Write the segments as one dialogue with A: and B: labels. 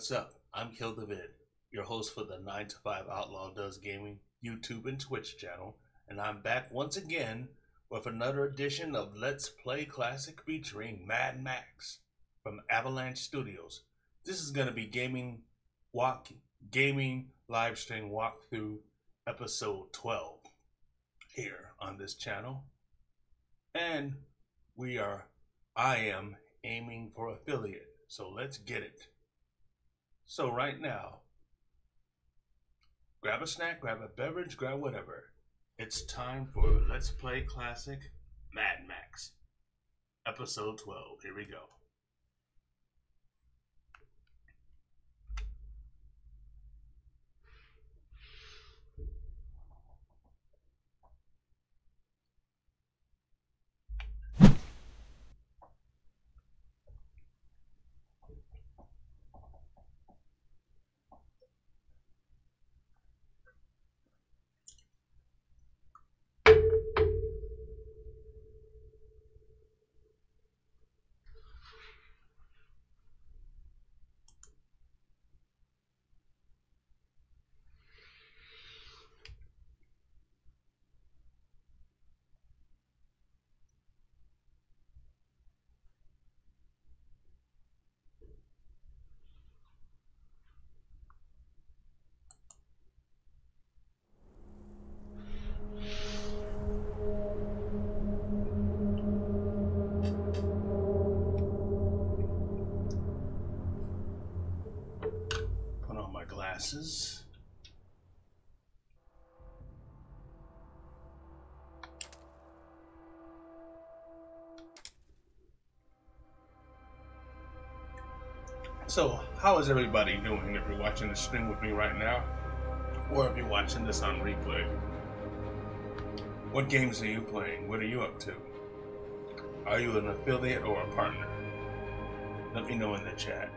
A: What's up? I'm Kill David, your host for the 9 to 5 Outlaw Does Gaming YouTube and Twitch channel, and I'm back once again with another edition of Let's Play Classic featuring Mad Max from Avalanche Studios. This is going to be gaming walk gaming live stream walkthrough episode 12 here on this channel. And we are I am aiming for affiliate. So let's get it. So right now, grab a snack, grab a beverage, grab whatever. It's time for Let's Play Classic Mad Max. Episode 12. Here we go. So, how is everybody doing if you're watching the stream with me right now? Or if you're watching this on replay? What games are you playing? What are you up to? Are you an affiliate or a partner? Let me know in the chat.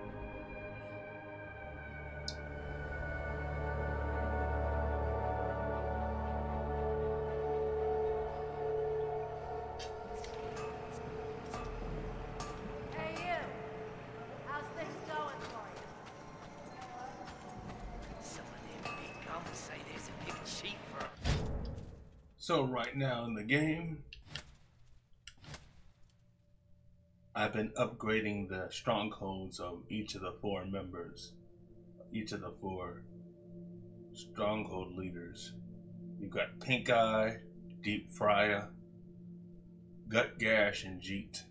A: The game, I've been upgrading the strongholds of each of the four members, each of the four stronghold leaders. You've got Pink Eye, Deep Friah, Gut Gash, and Jeet.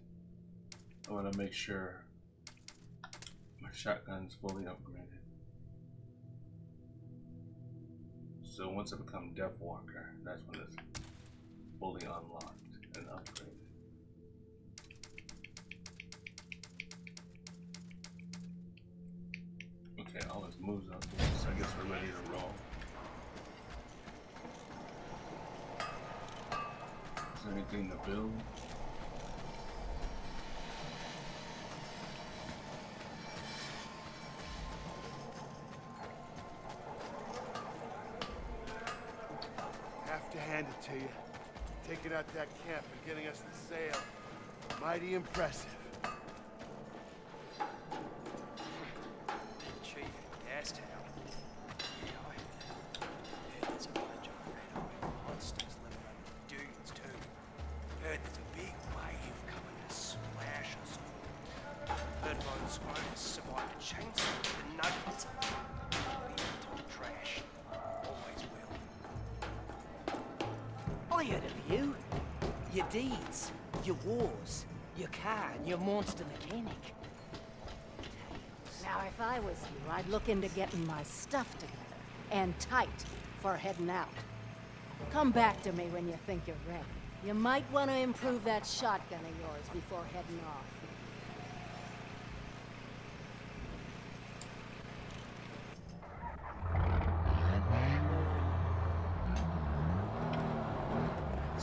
A: I want to make sure my shotgun's fully upgraded. So once I become Death Walker, that's when it's fully unlocked and upgraded. Okay, all his moves up so I guess we're ready to roll. Is there anything to build?
B: Have to hand it to you. Taking out that camp and getting us the sail. Mighty impressive.
C: Deeds, your wars, your car, and your monster mechanic.
D: Now, if I was you, I'd look into getting my stuff together. And tight for heading out. Come back to me when you think you're ready. You might want to improve that shotgun of yours before heading off.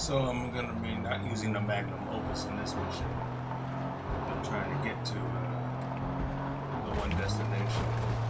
A: So I'm gonna be not using the Magnum Opus in this mission. I'm trying to get to uh, the one destination.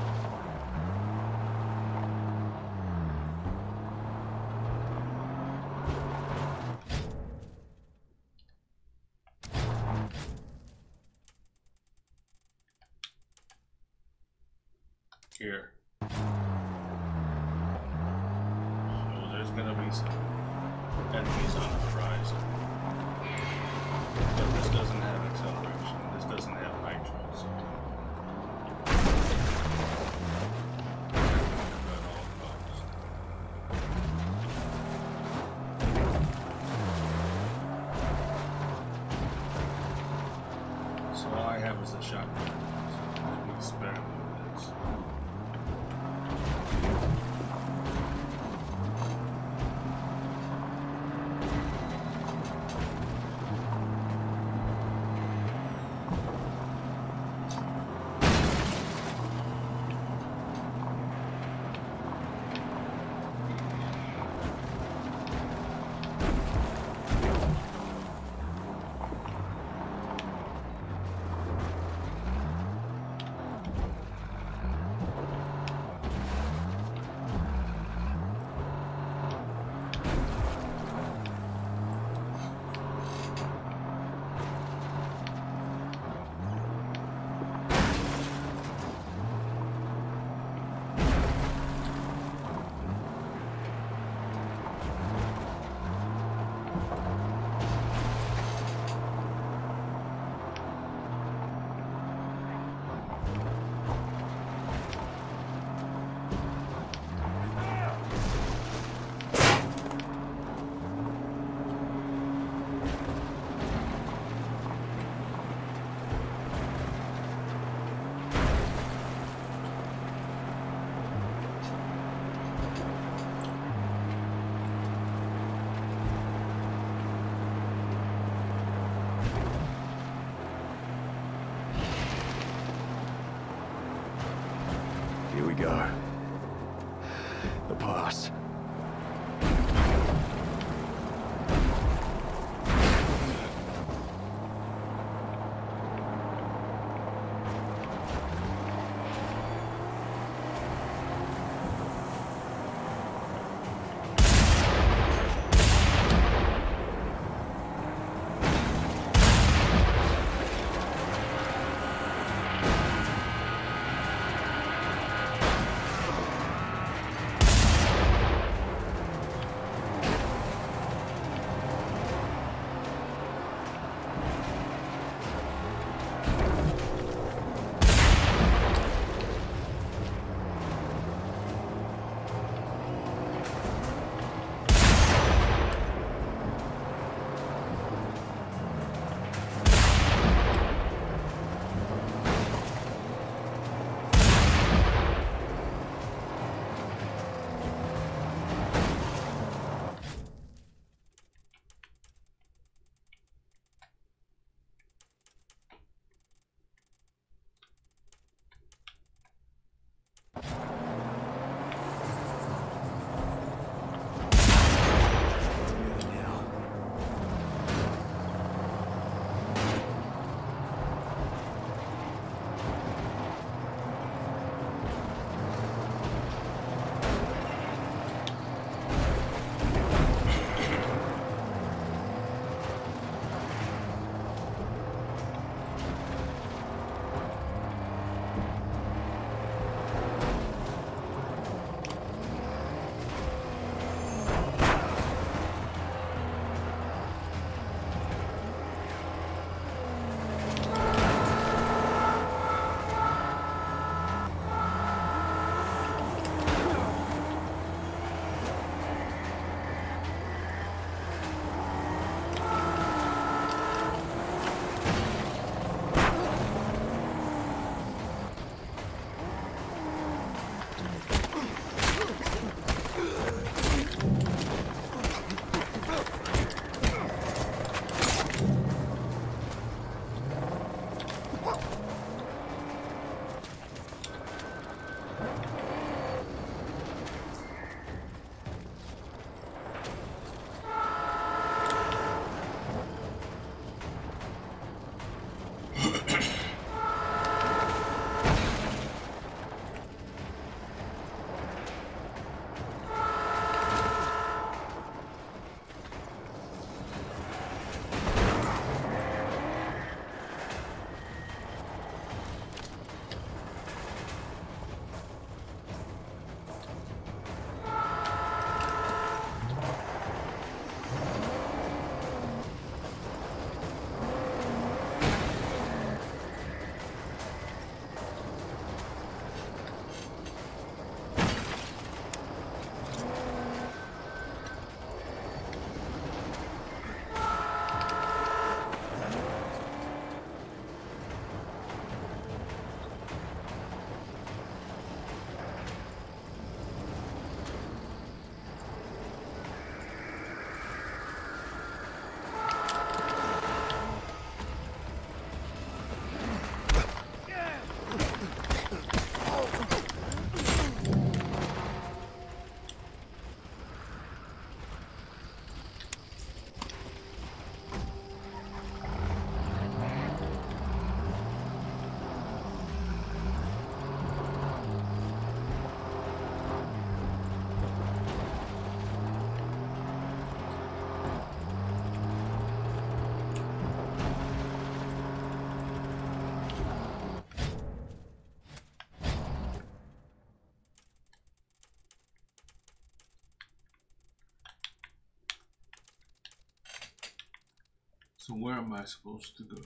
A: So where am I supposed to go?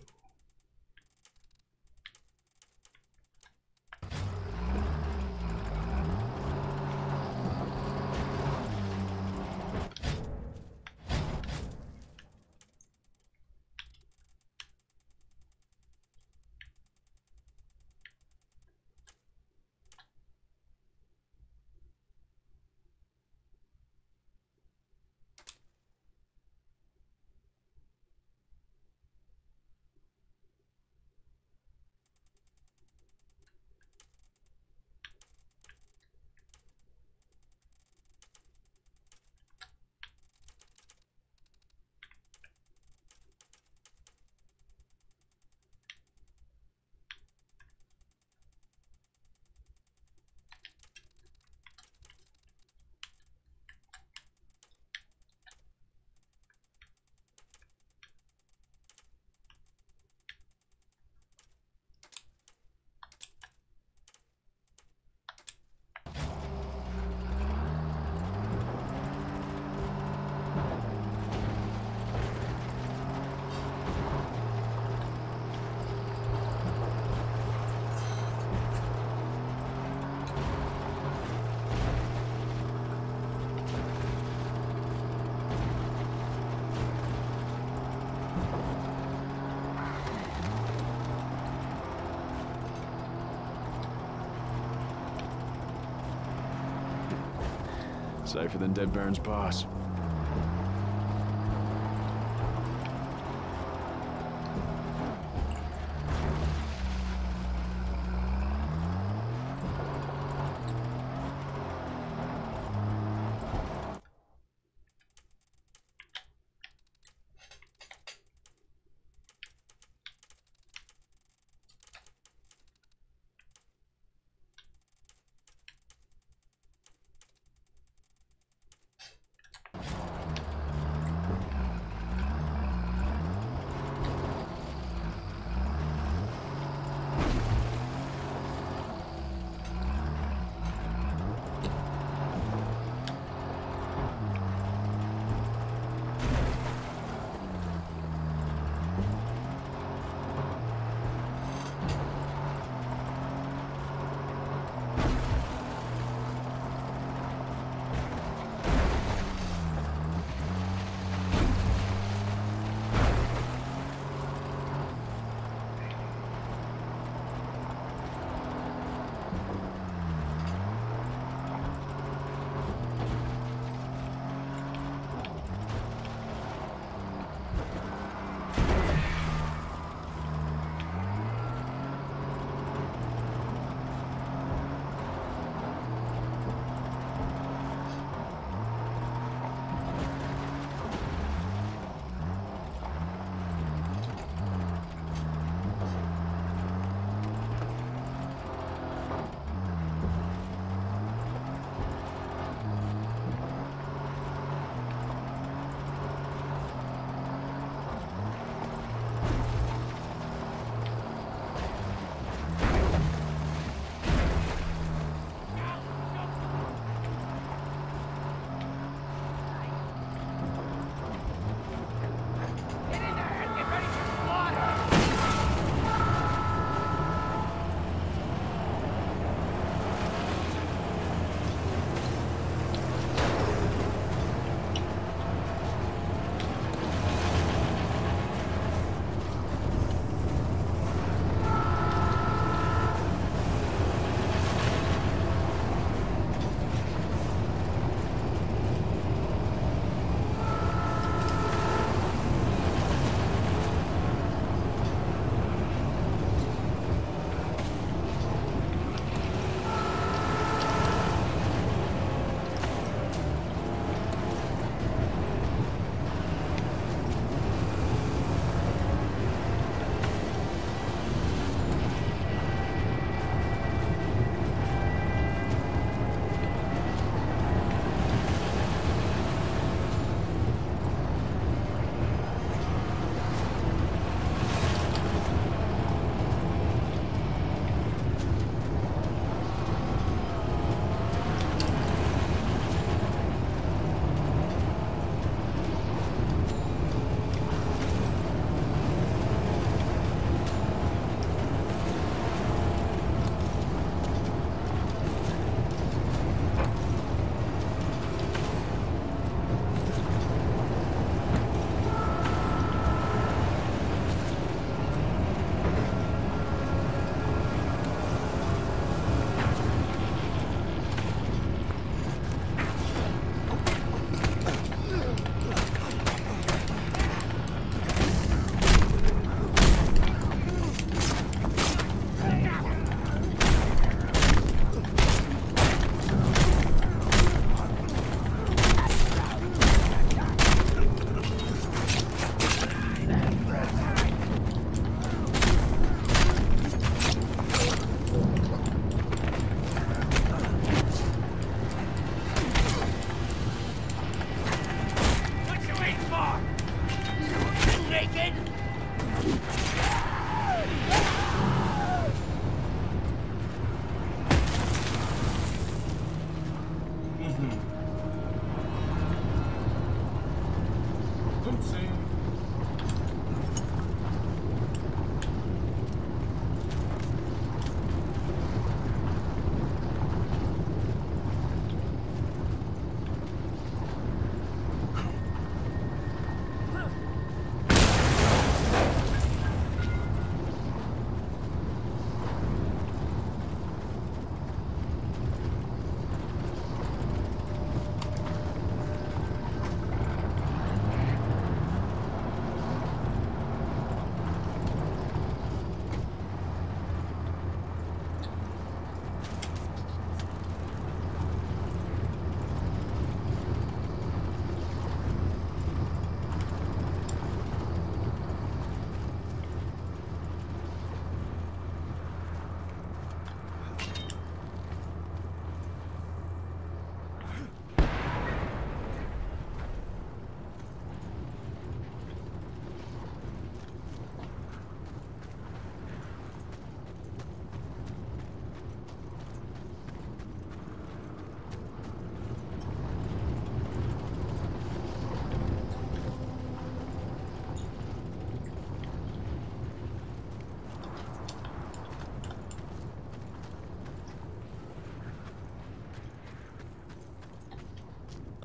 E: Safer than Dead Baron's Pass.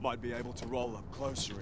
E: Might be able to roll up closer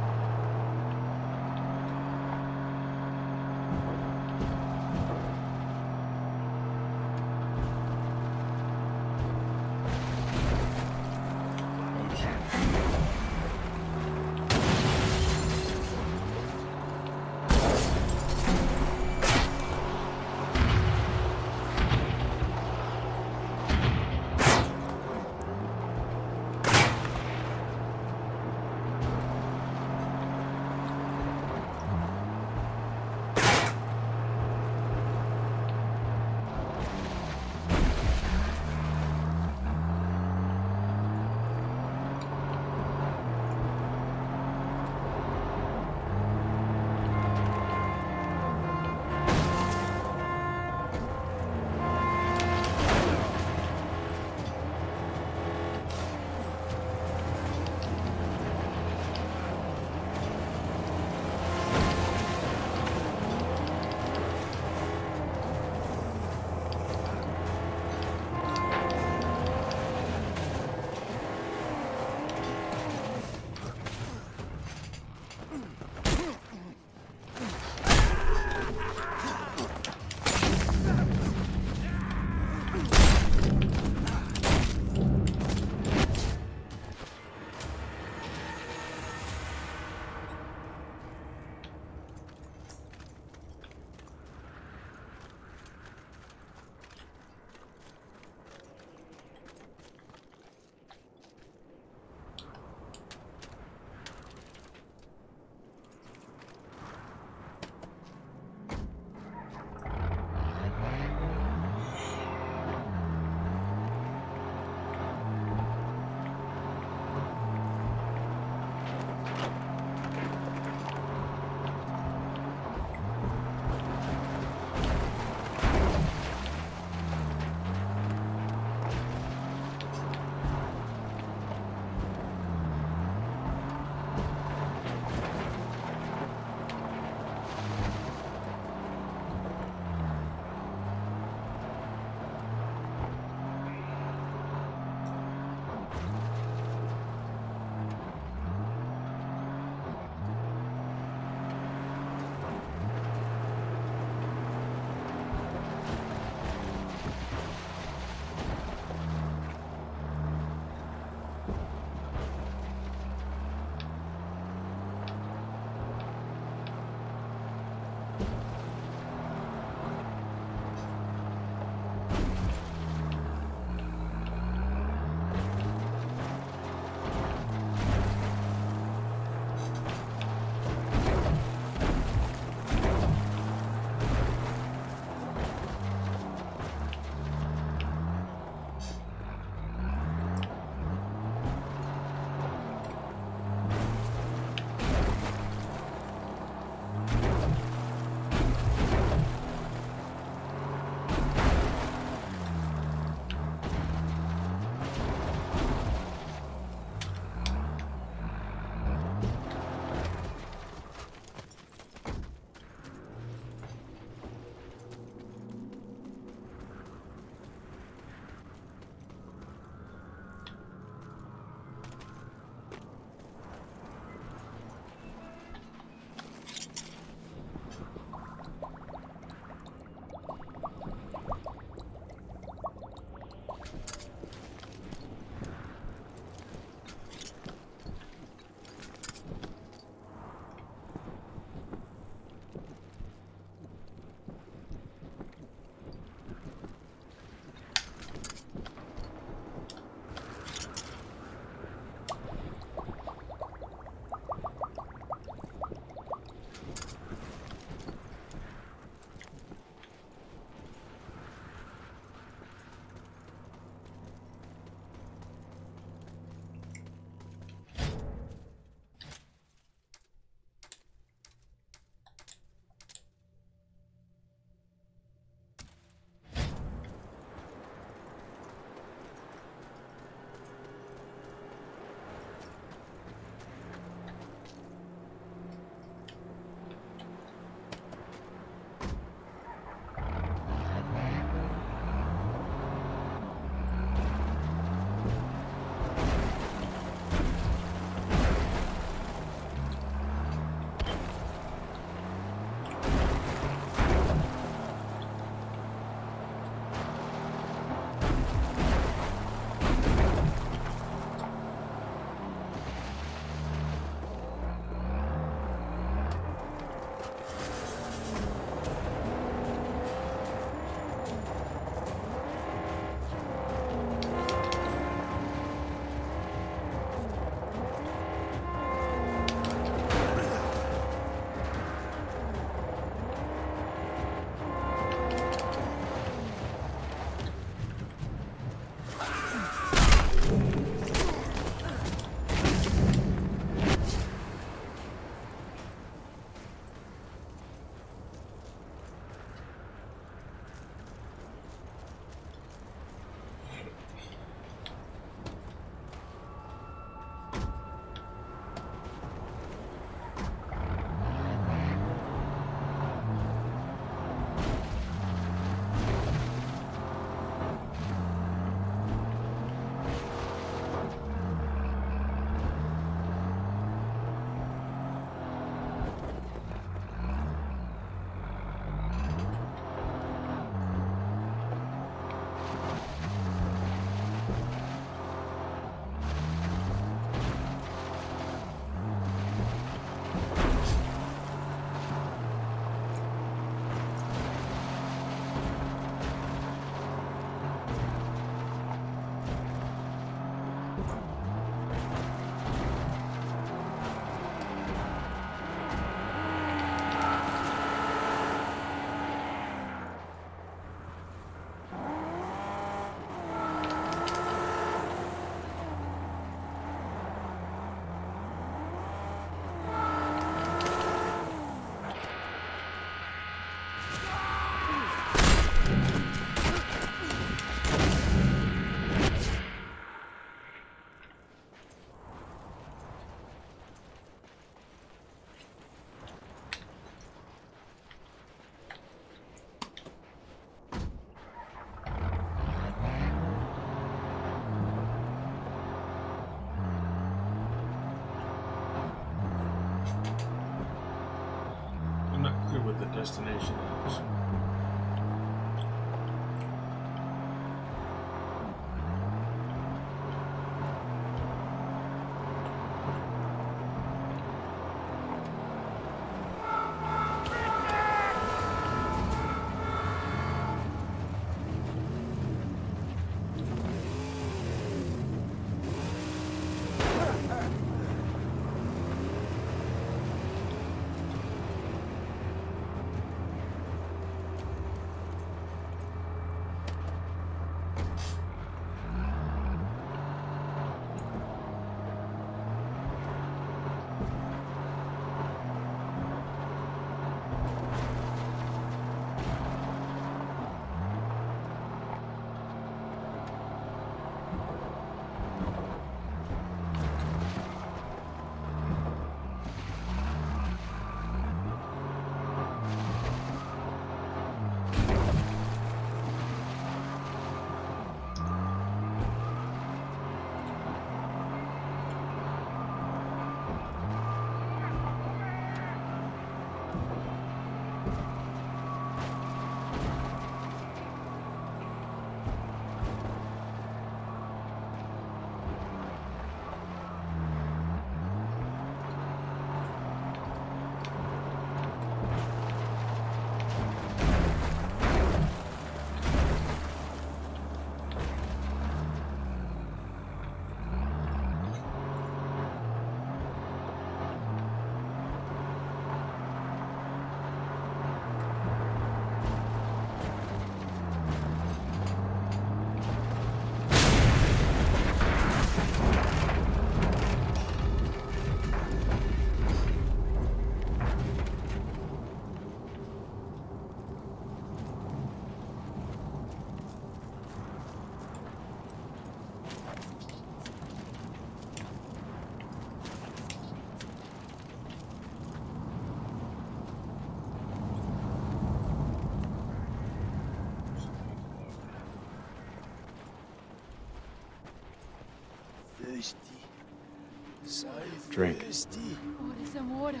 F: Drink.
G: Order some water.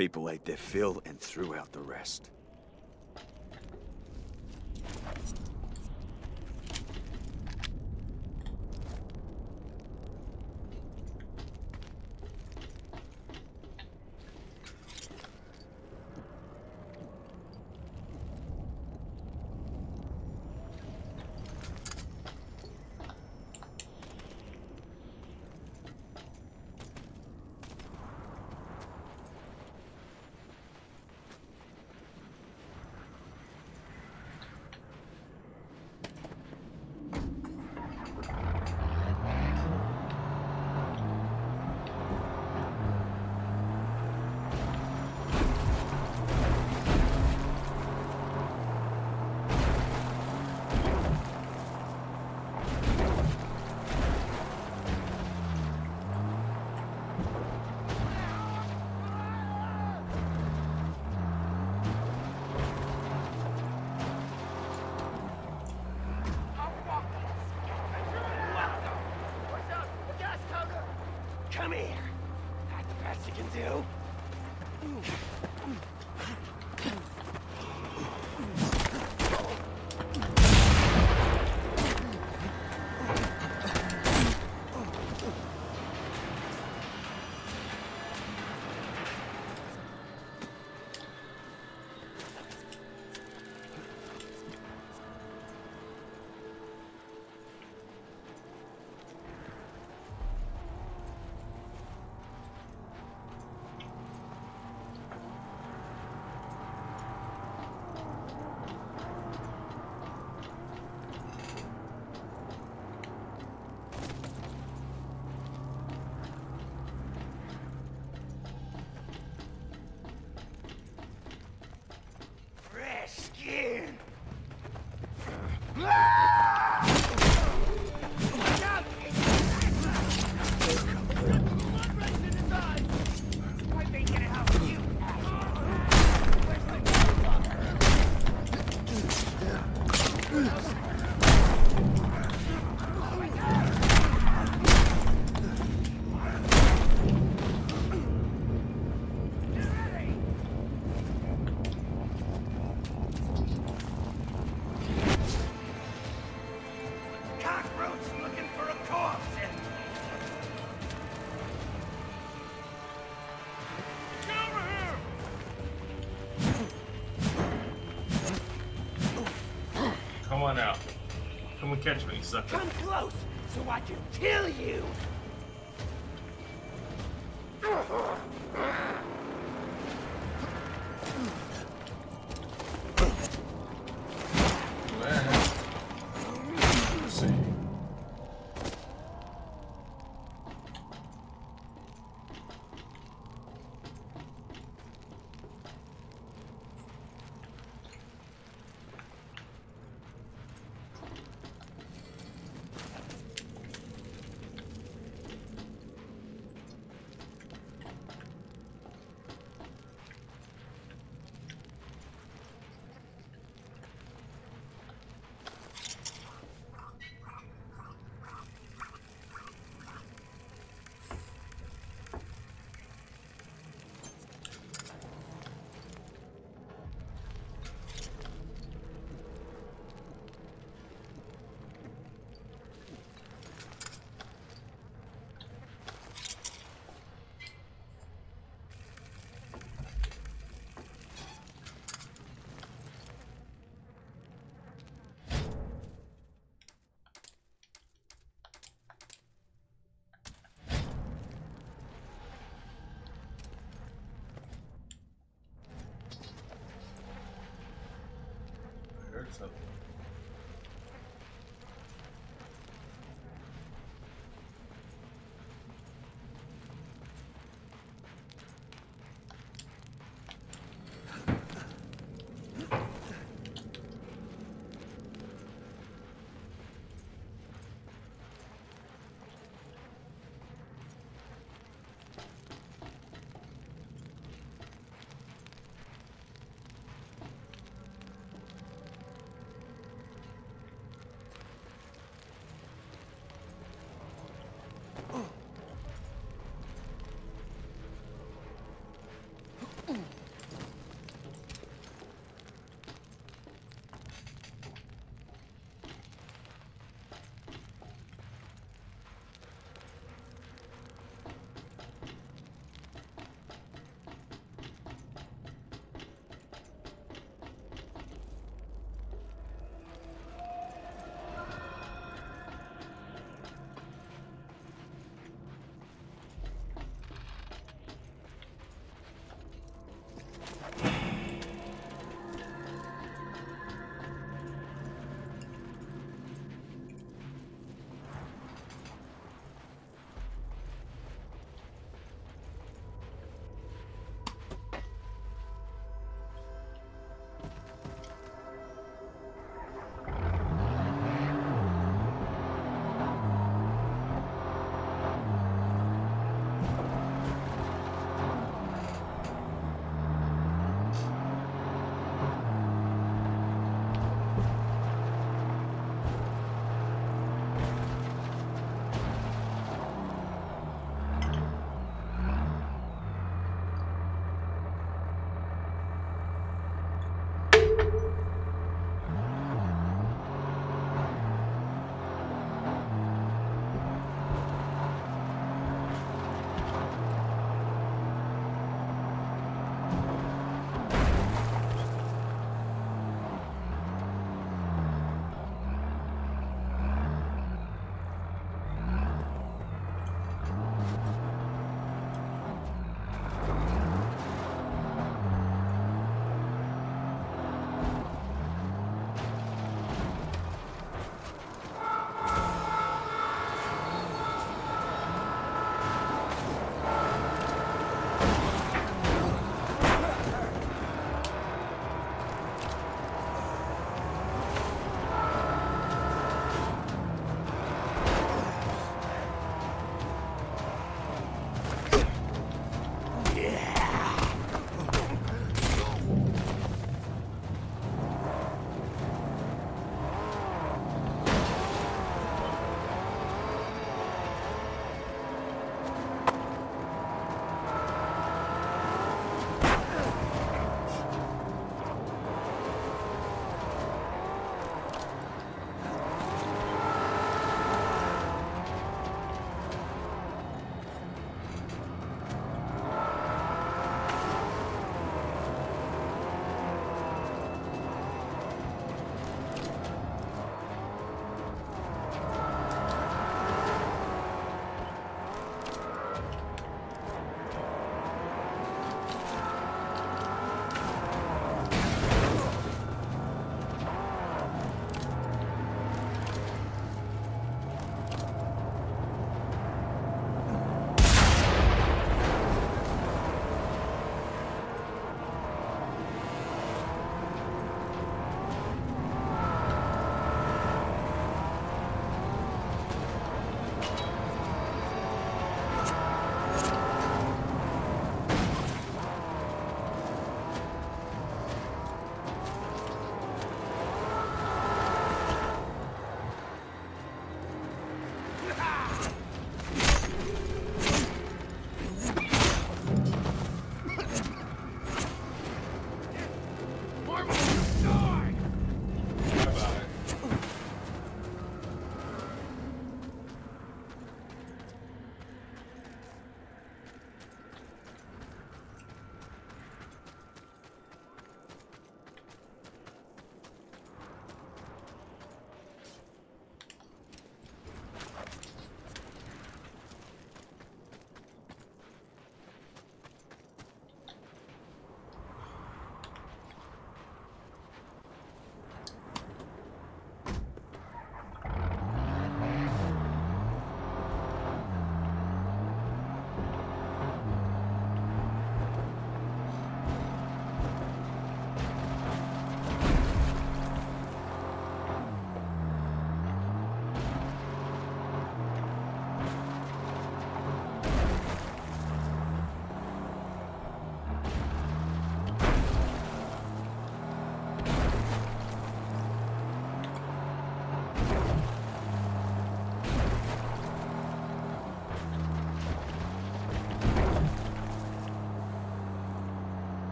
H: people ate their fill and threw out the rest.
A: sucker.
E: Come
A: hurts
F: up.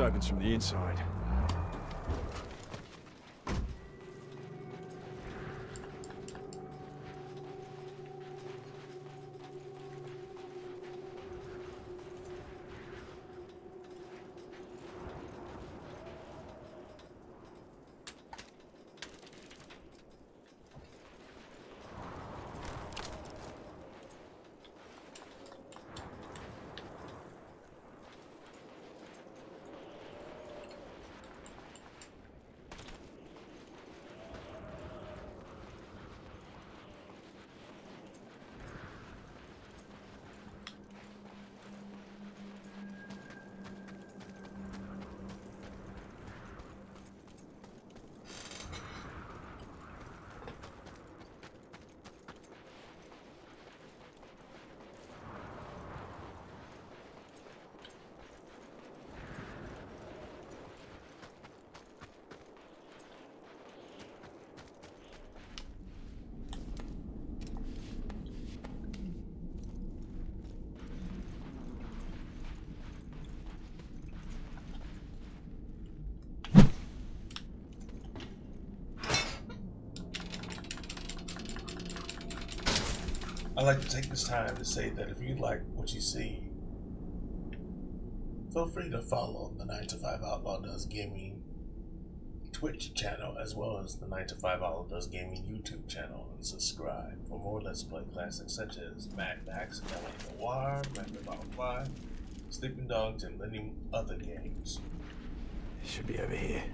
F: Opens from the inside.
A: I'd like to take this time to say that if you like what you see, feel free to follow the 9 to 5 Outlaw Does Gaming Twitch channel as well as the 9 to 5 Outlaw Does Gaming YouTube channel and subscribe for more Let's Play classics such as Mad Max, LA Noire, Magna Battle 5, Sleeping Dogs, and many other games.
E: It Should be over here.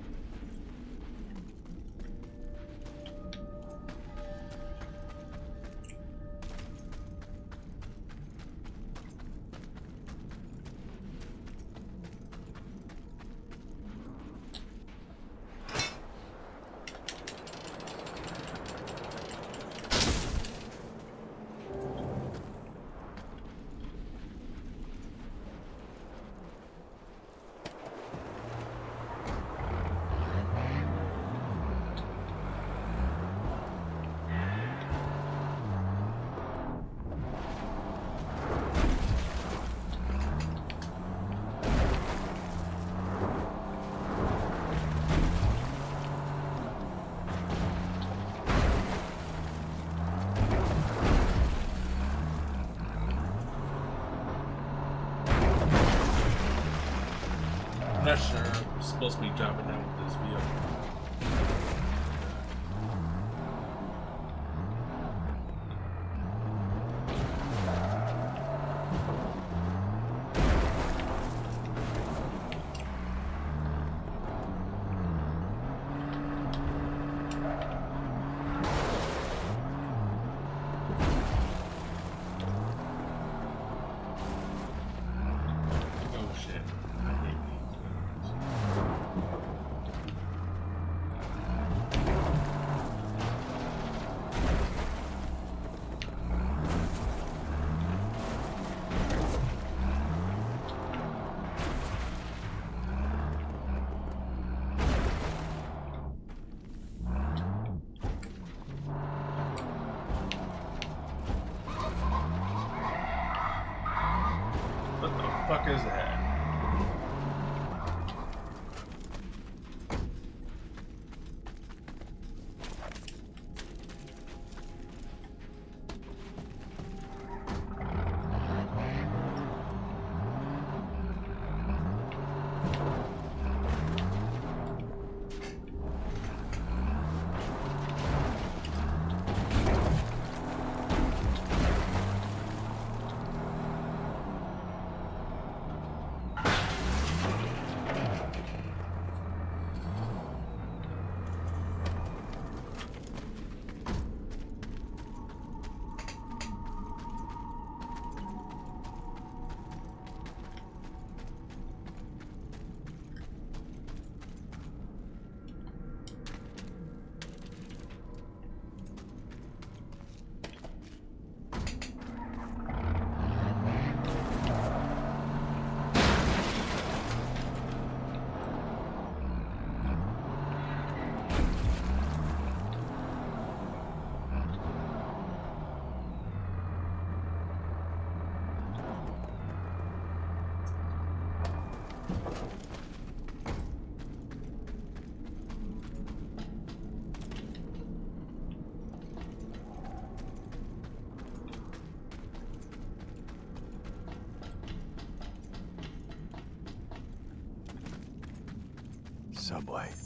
E: Subway.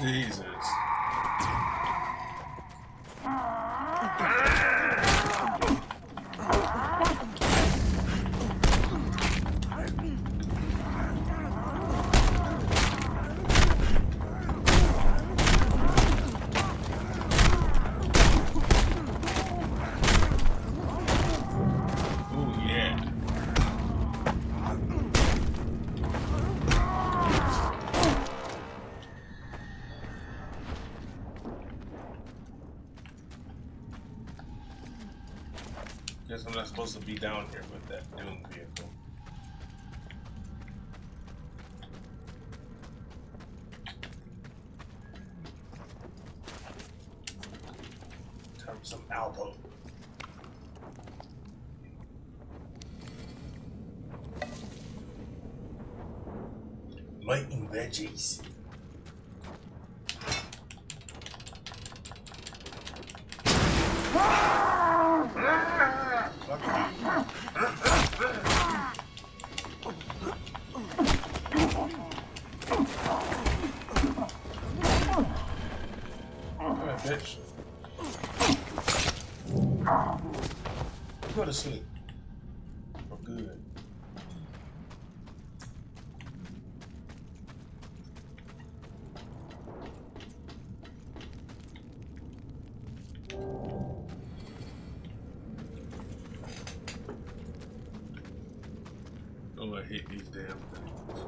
A: Jesus. I'm not supposed to be down here with that Doom vehicle. Time for some Alpo. And veggies. To sleep. For good. Oh, I hate these damn things.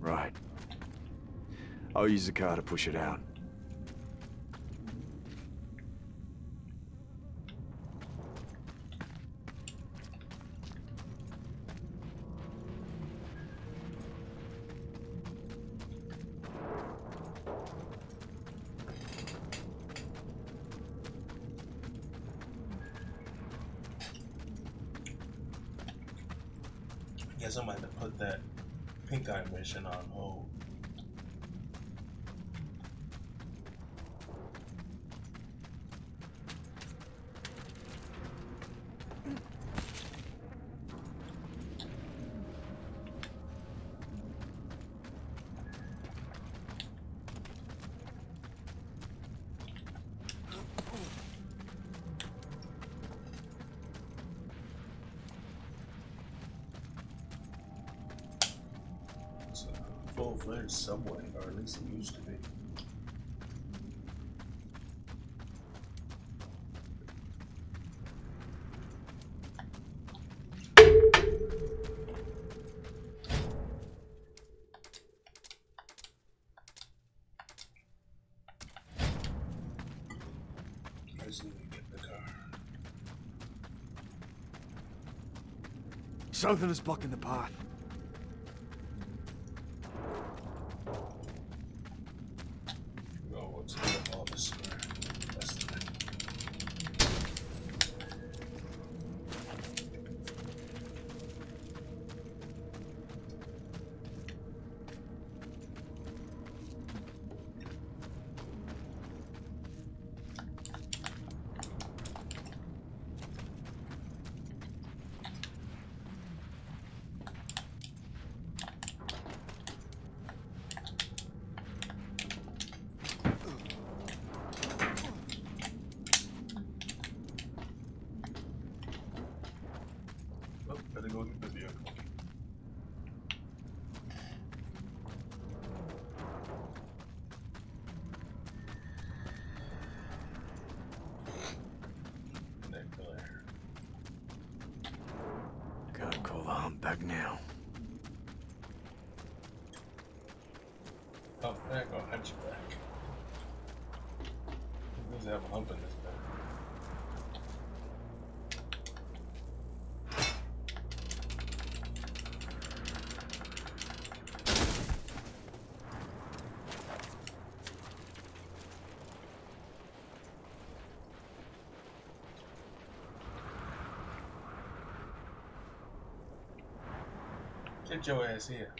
E: Right. I'll use the car to push it out.
A: Guess I might have to put that pink eye mission on hold. It's a full-fledged least it used to be.
E: Something is blocking the path.
A: Oh, what's the officer? That's the Oh, better go get the vehicle. There, there.
E: Gotta call the hump back now.
A: Oh, there you go, hunchback. He does have a hump in this thing. Get your ass here.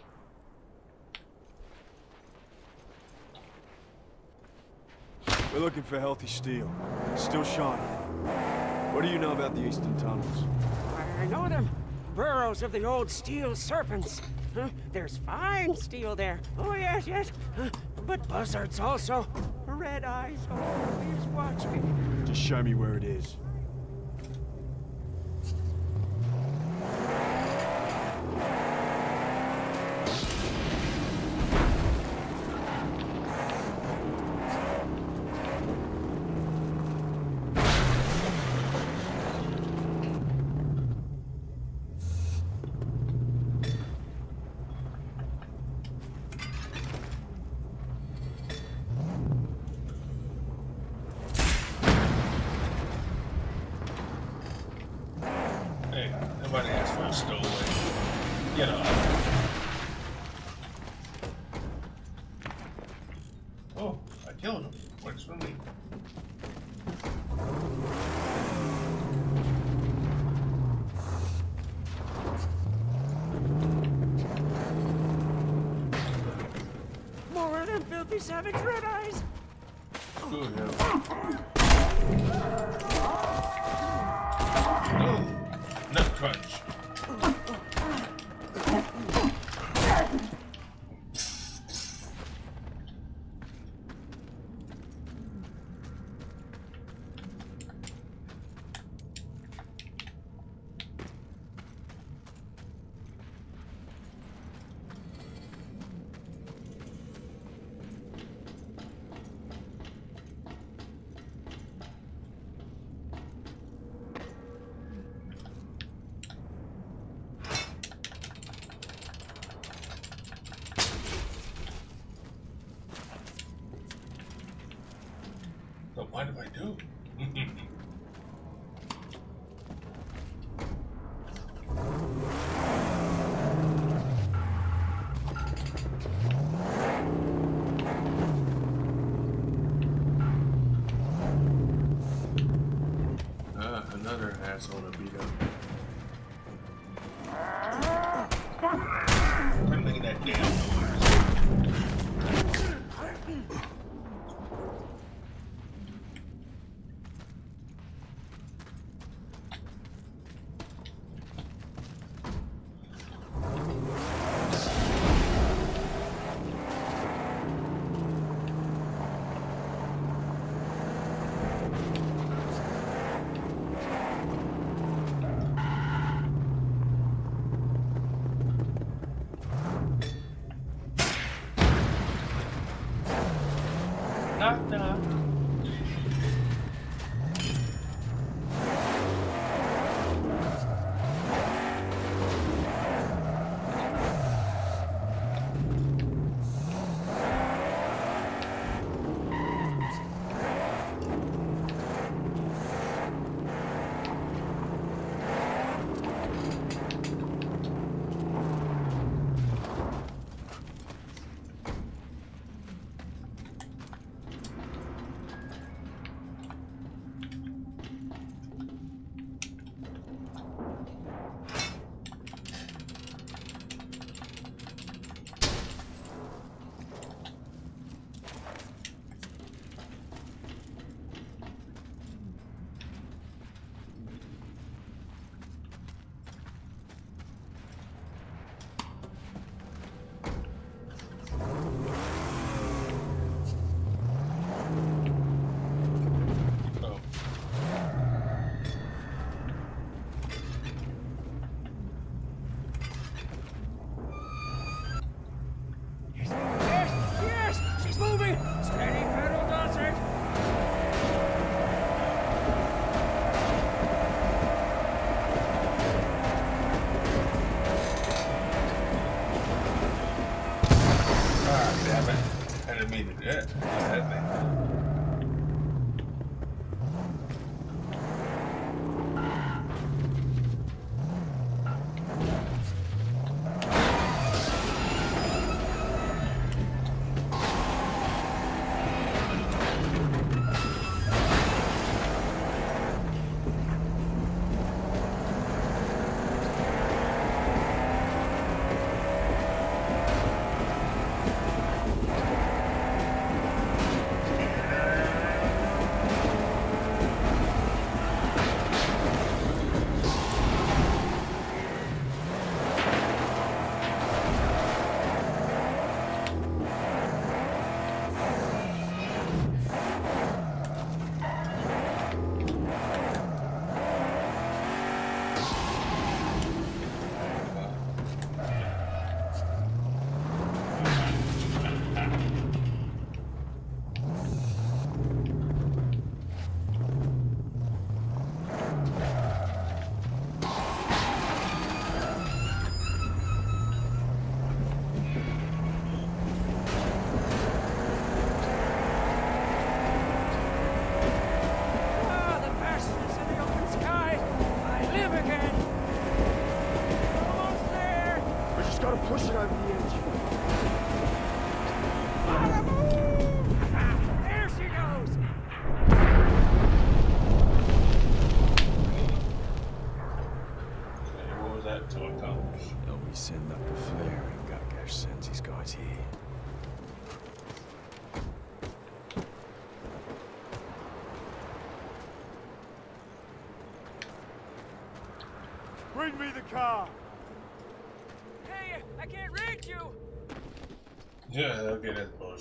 E: We're looking for healthy steel. Still shining. What do you know about the eastern tunnels?
C: I know them. Burrows of the old steel serpents. Huh? There's fine steel there. Oh, yes, yes. Huh? But buzzards also. Red eyes always watch me.
E: Just show me where it is.
A: Hey, nobody asked for a stowaway. Get off. Oh, I killed him. Works for me.
C: More of them filthy savage red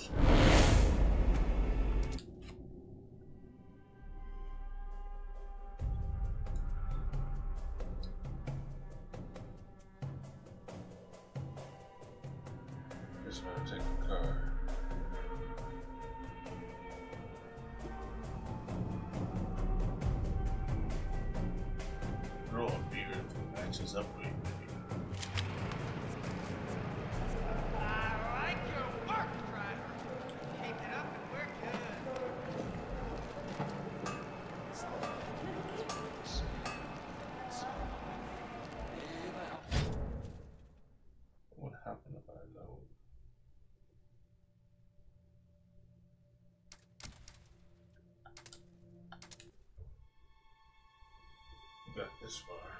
A: больше. this far.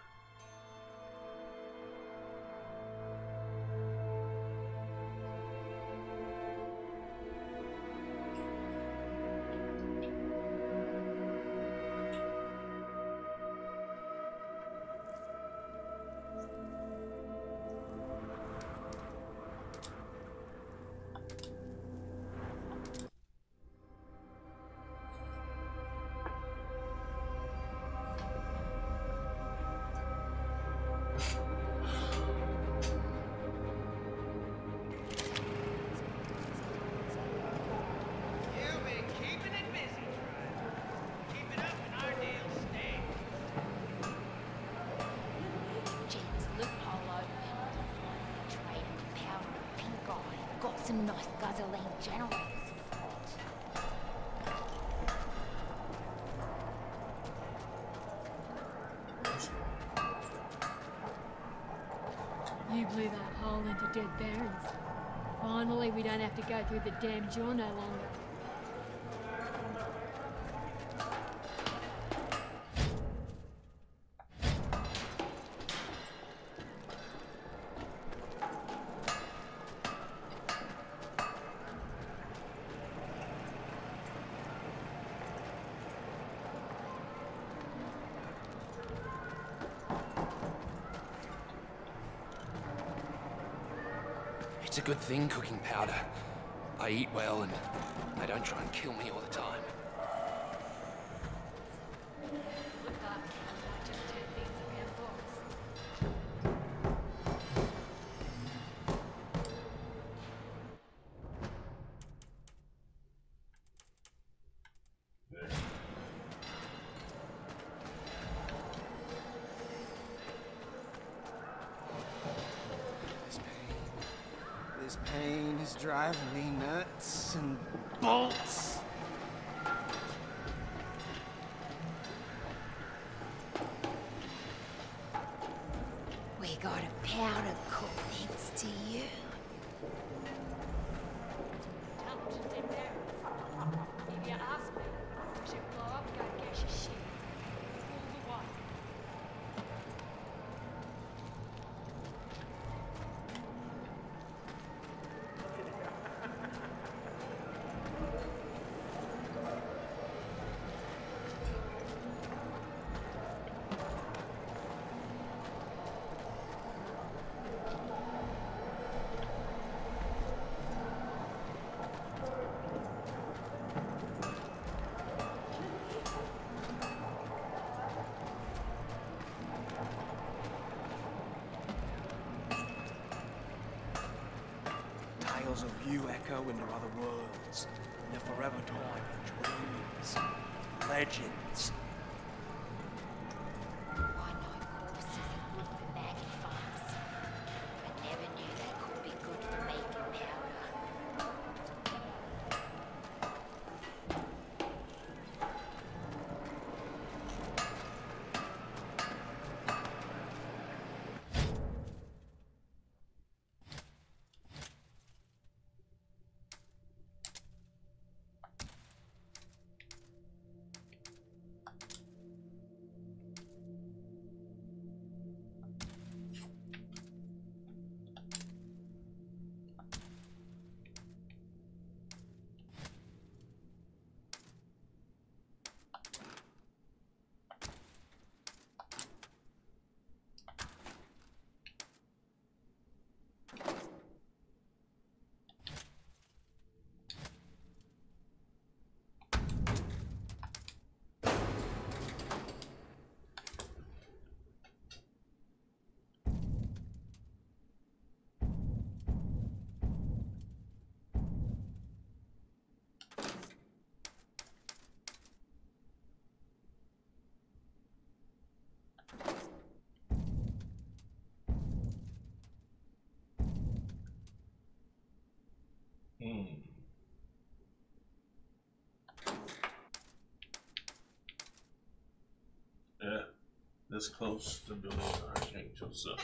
I: some nice guzzolene generators.
G: You blew that hole into dead barrens. Finally, we don't have to go through the damn jaw no longer.
J: thing, cooking powder. I eat well and they don't try and kill me all the
H: of you echo into other worlds,
I: and are forever
A: Hmm. Yeah, this close to building being Archangel, so.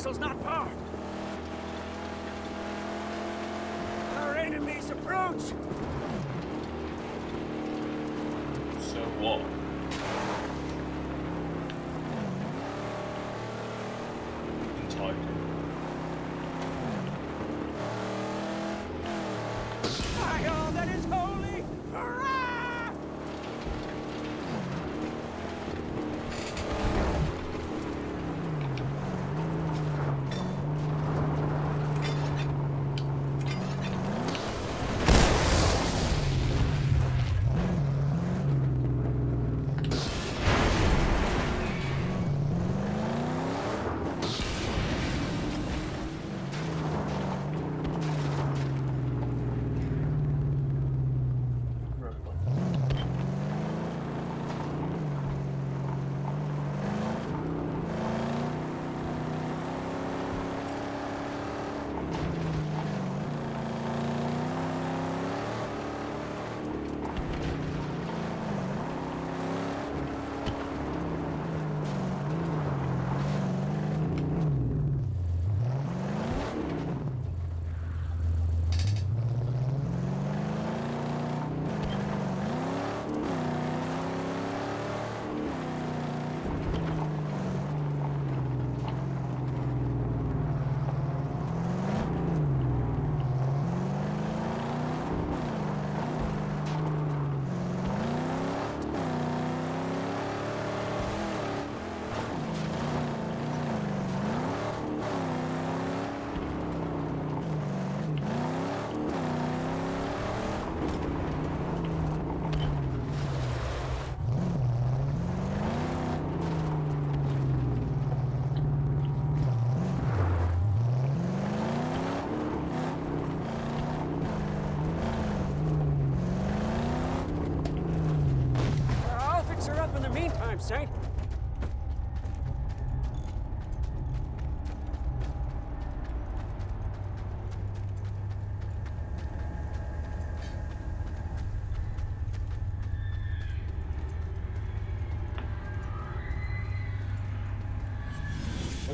A: So
C: it's not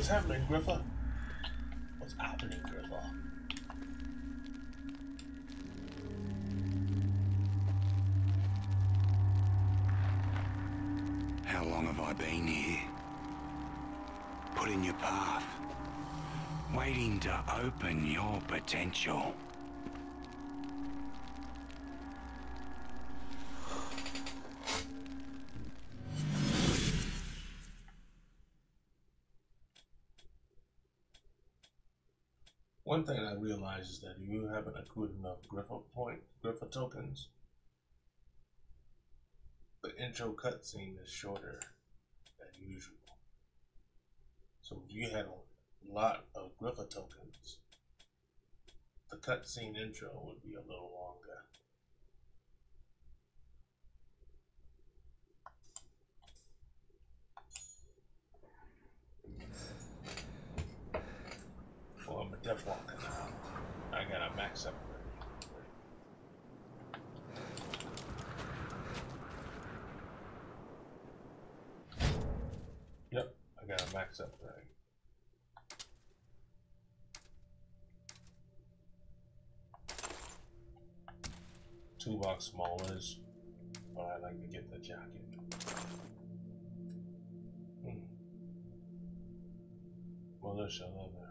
A: What's happening, Griffa? What's happening, Griffa?
K: How long have I been here? Put in your path. Waiting to open your potential.
A: Is that you haven't accrued enough Griffa point Griffa tokens, the intro cutscene is shorter than usual. So if you had a lot of Griffa tokens, the cutscene intro would be a little longer. I'm a now. I got a max up already. Yep, I Two box smallers, but I like to get the jacket. Hmm. Militia leather.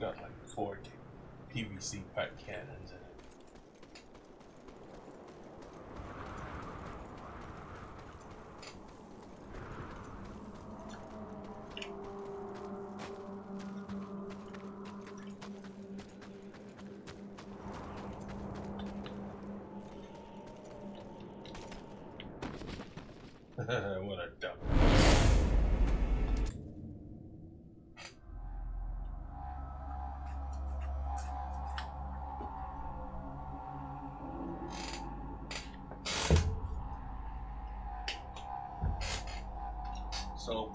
A: Got like four PVC pipe cannons in it.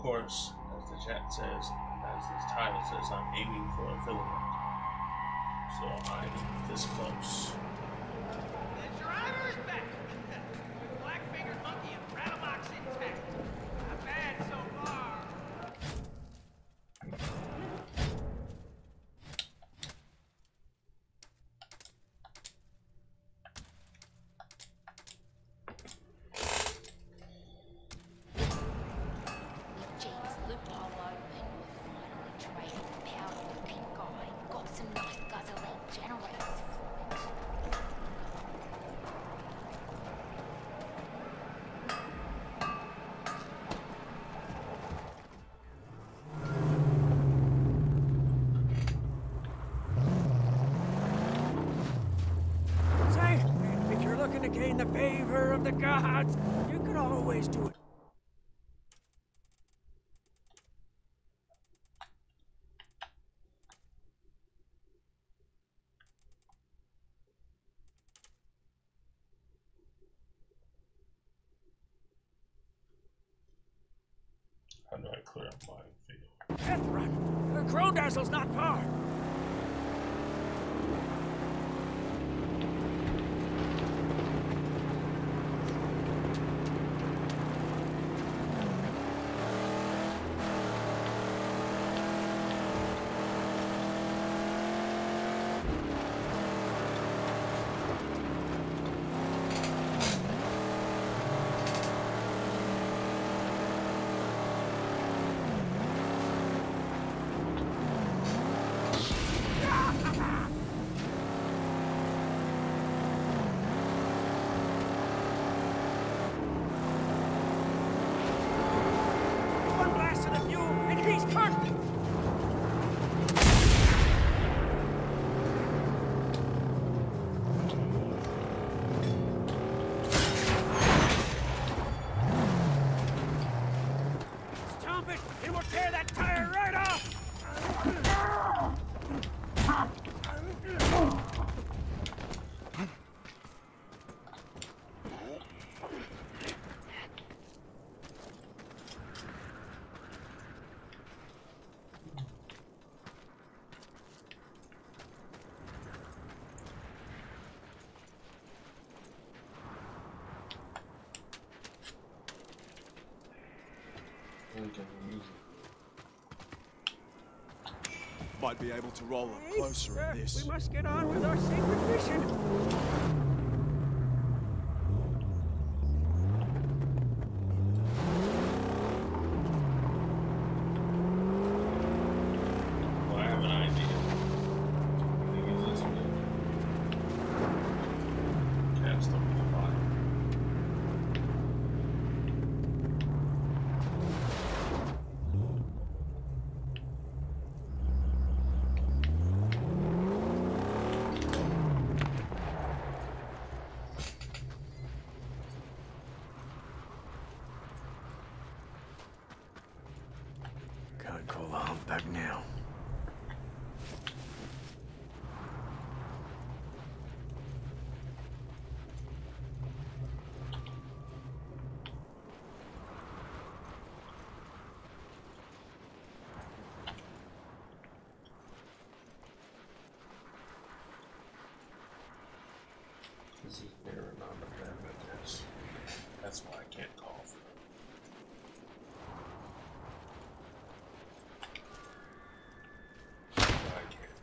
A: Course, as the chat says, as this title says, I'm aiming for a filament. So I'm this close.
L: The driver's back! With black-fingered monkey and rattlebox intact. Not bad so far.
I: With James loophole open, we're finally trading the powder with pink eye. Got some nice guzzolene generators for it.
C: Saint, if you're looking to gain the favor of the gods, you could always do it.
A: How do I clear up my field?
C: Death run. The Crow Dazzle's not far.
E: Might be able to roll up closer in this.
C: We must get on with our secret mission.
A: Well, I have an idea. I think it's this one. Cast over the bottom.
E: Can't call the humpback now.
A: This is near a non-abandoned address. That's why I can't call for it. I can't.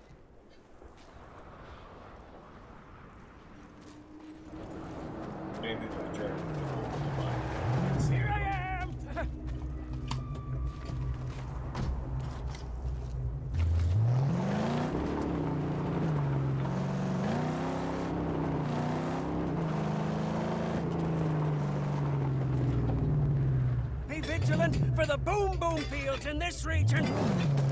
A: Maybe find
C: Here I am! Be vigilant for the boom boom fields in this region.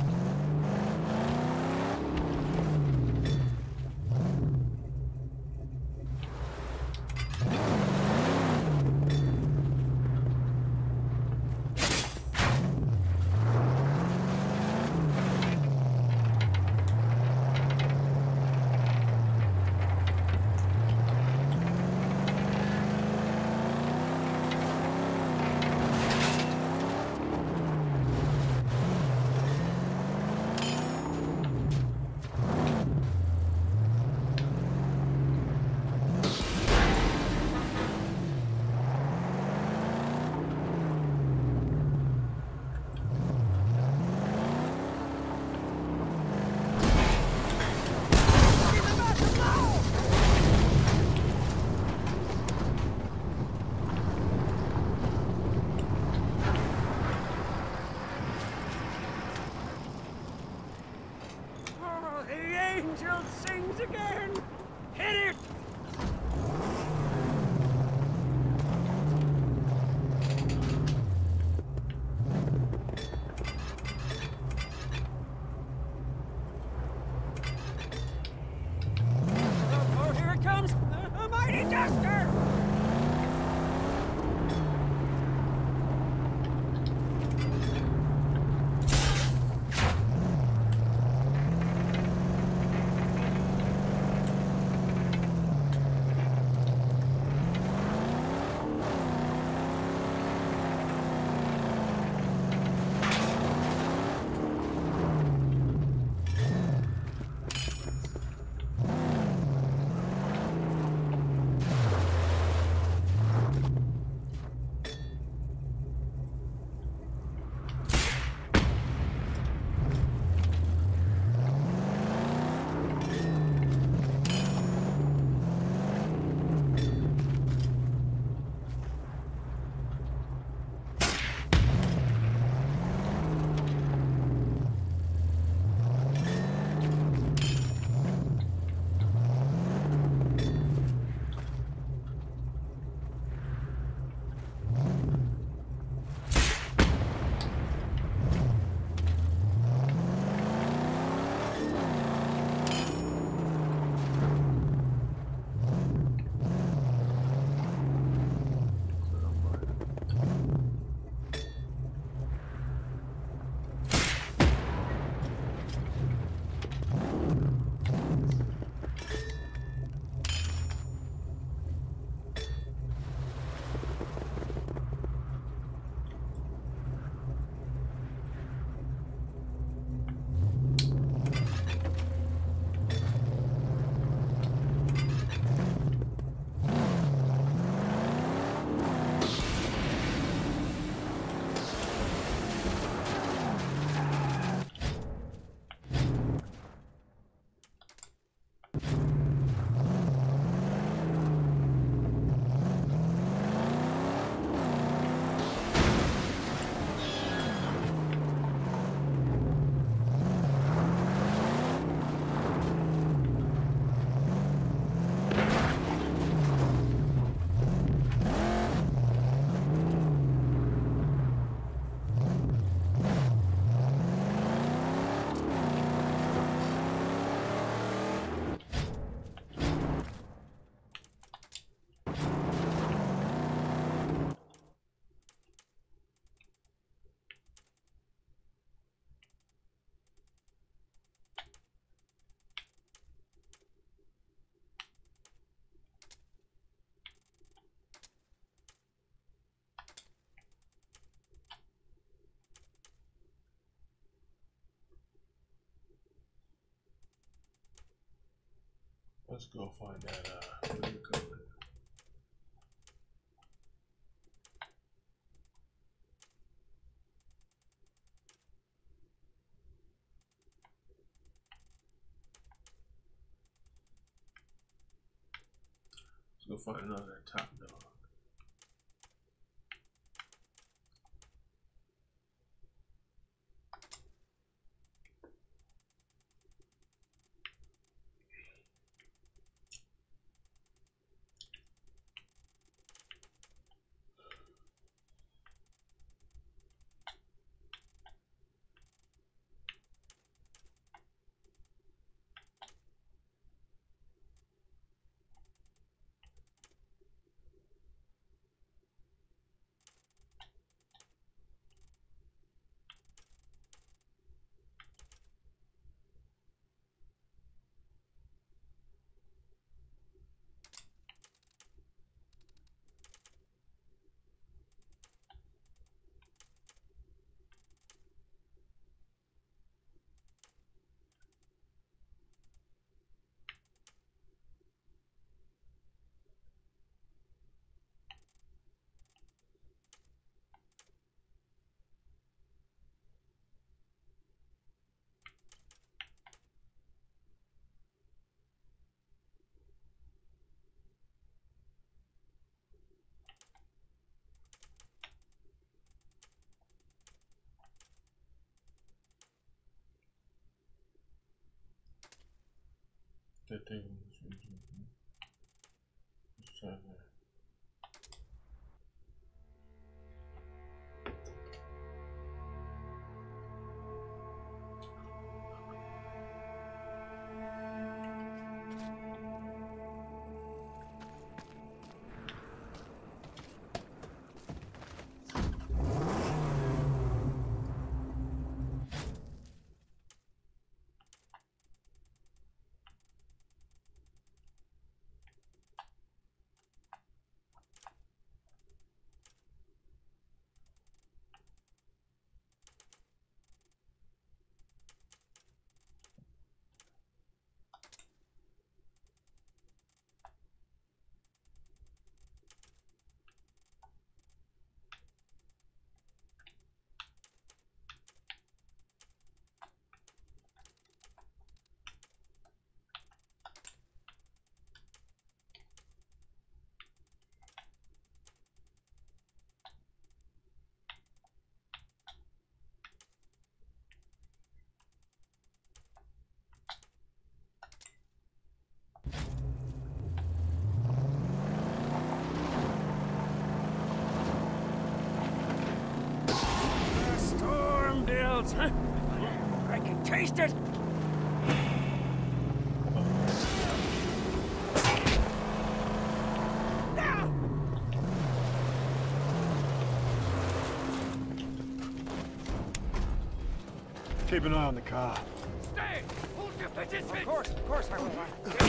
A: Let's go find that uh code. Let's go find another top dog. That
C: storm. Huh? I can taste it.
E: Keep an eye on the car.
M: Stay! Hold your position!
C: Of course, of course I will.
A: Oh,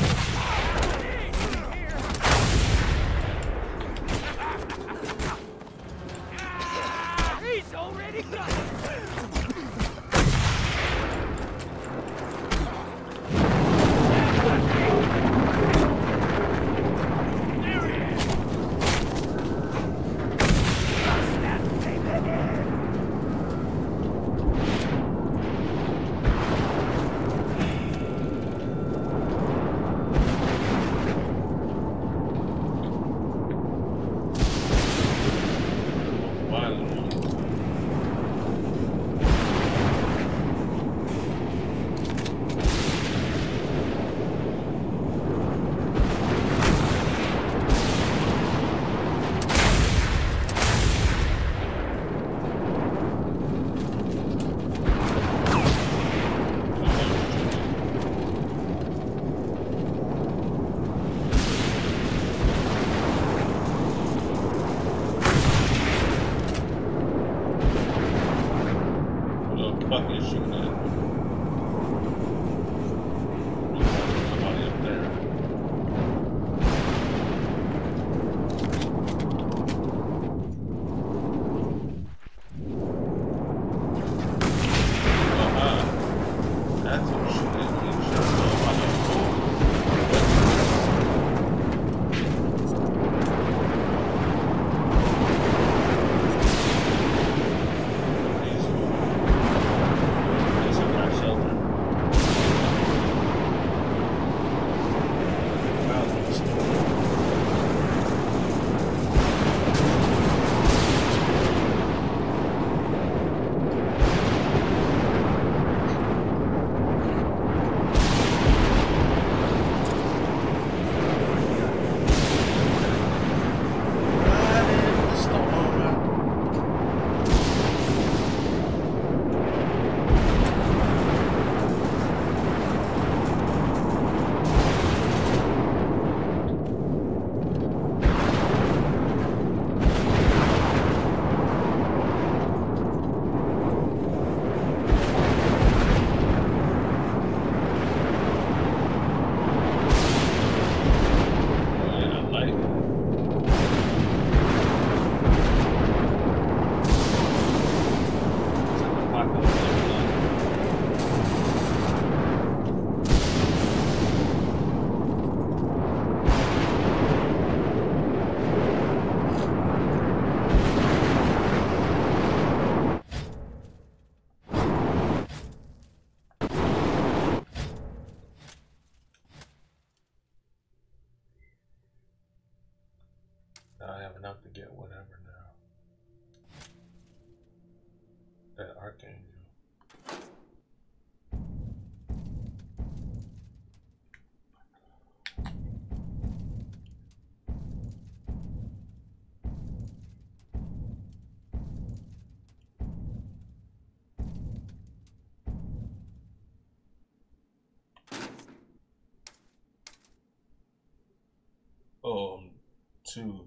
A: two.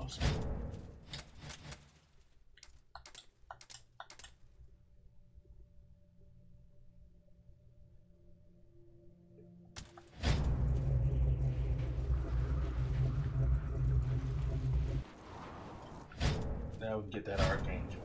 A: Awesome. Now we can get that archangel.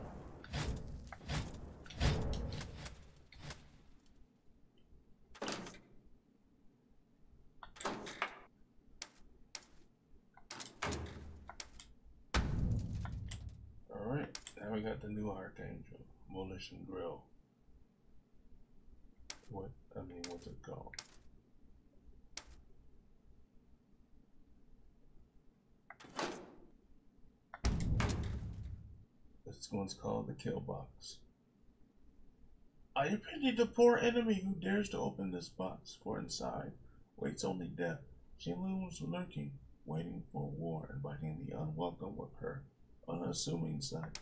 A: Alright, now we got the new Archangel, Volition Grill. What, I mean, what's it called? This one's called the Kill Box. I pity the poor enemy who dares to open this box, for inside waits only death. She looms lurking, waiting for war, inviting the unwelcome with her unassuming sight.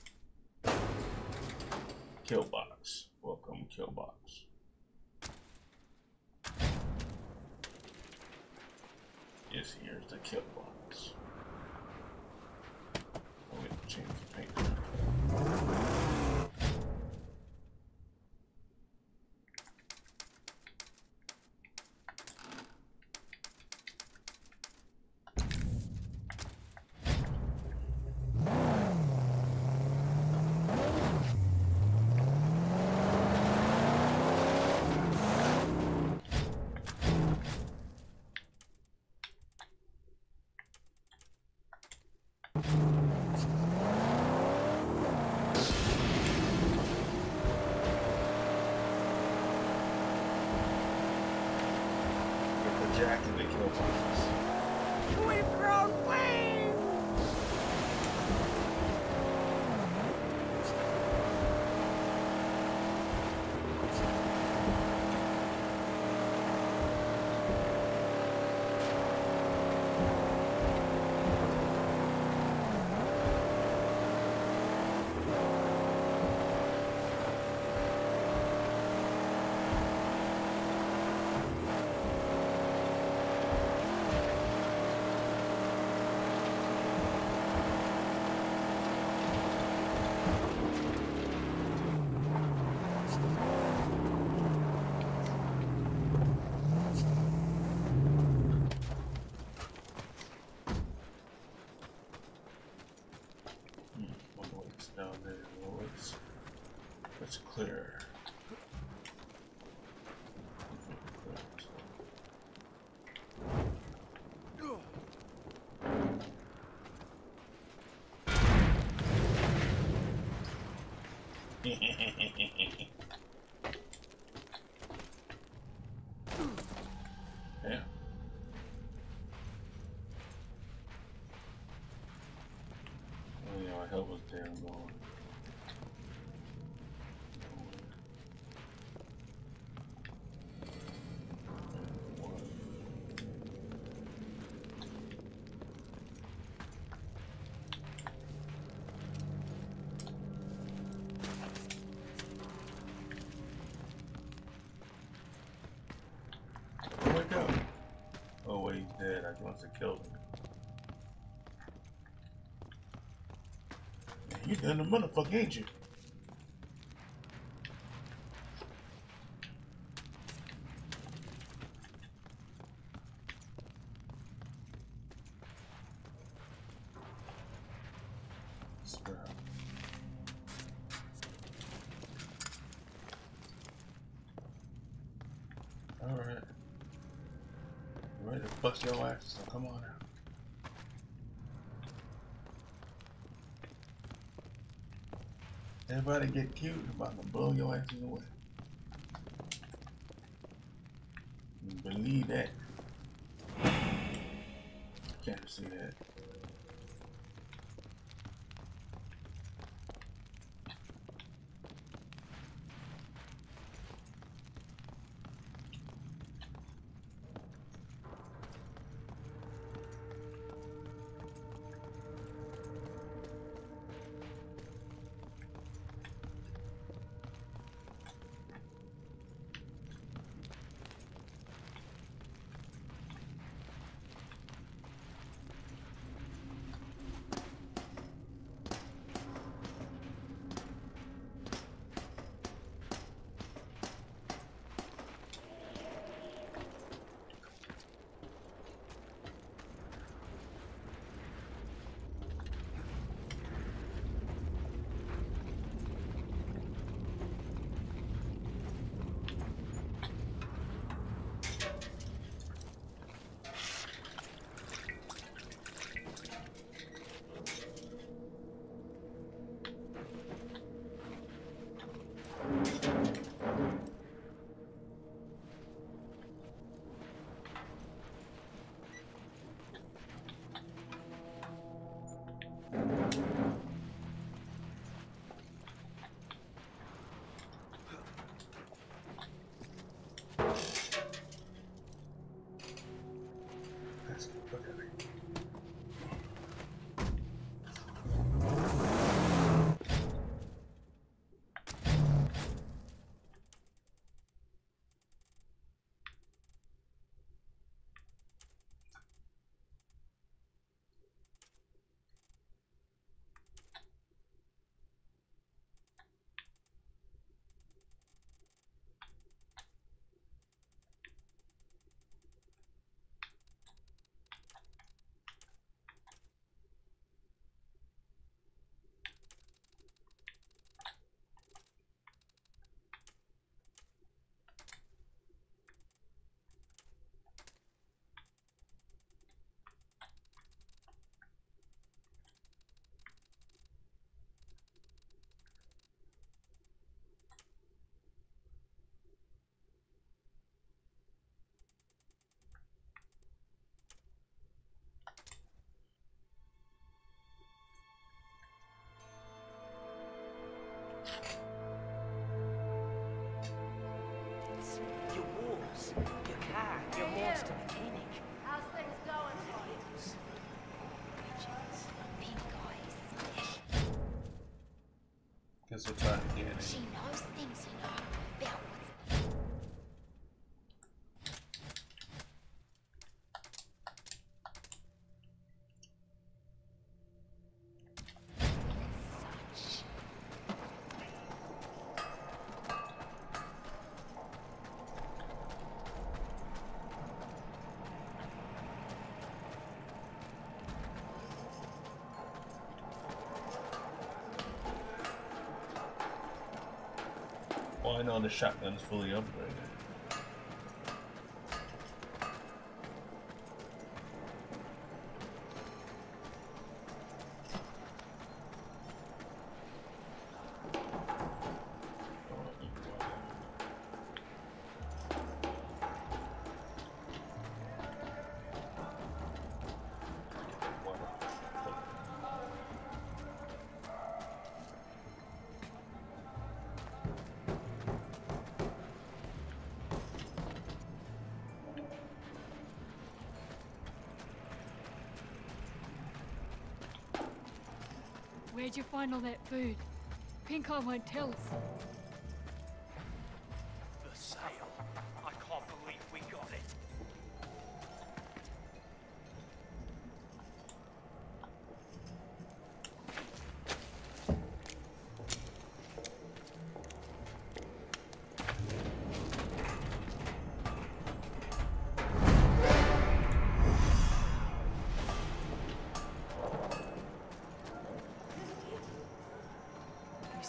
A: Killbox. Welcome, Killbox. Yes, here's the Killbox. We have to change the paint. Get the jack in the Killbox.
C: We've grown wings!
A: One what's down there. What's it's clear. yeah. Oh yeah, my health was damn gone. Wait, he's dead. I must killed him. You done the motherfucker, ain't you? Sprout. Alright. You ready to bust your ass? So come on out. Everybody get cute, about to blow your asses away. You Thanksgiving. Guess we'll try it again.
I: She
A: I know the shotgun's fully upgraded.
G: Where'd you find all that food? Pink Eye won't tell us.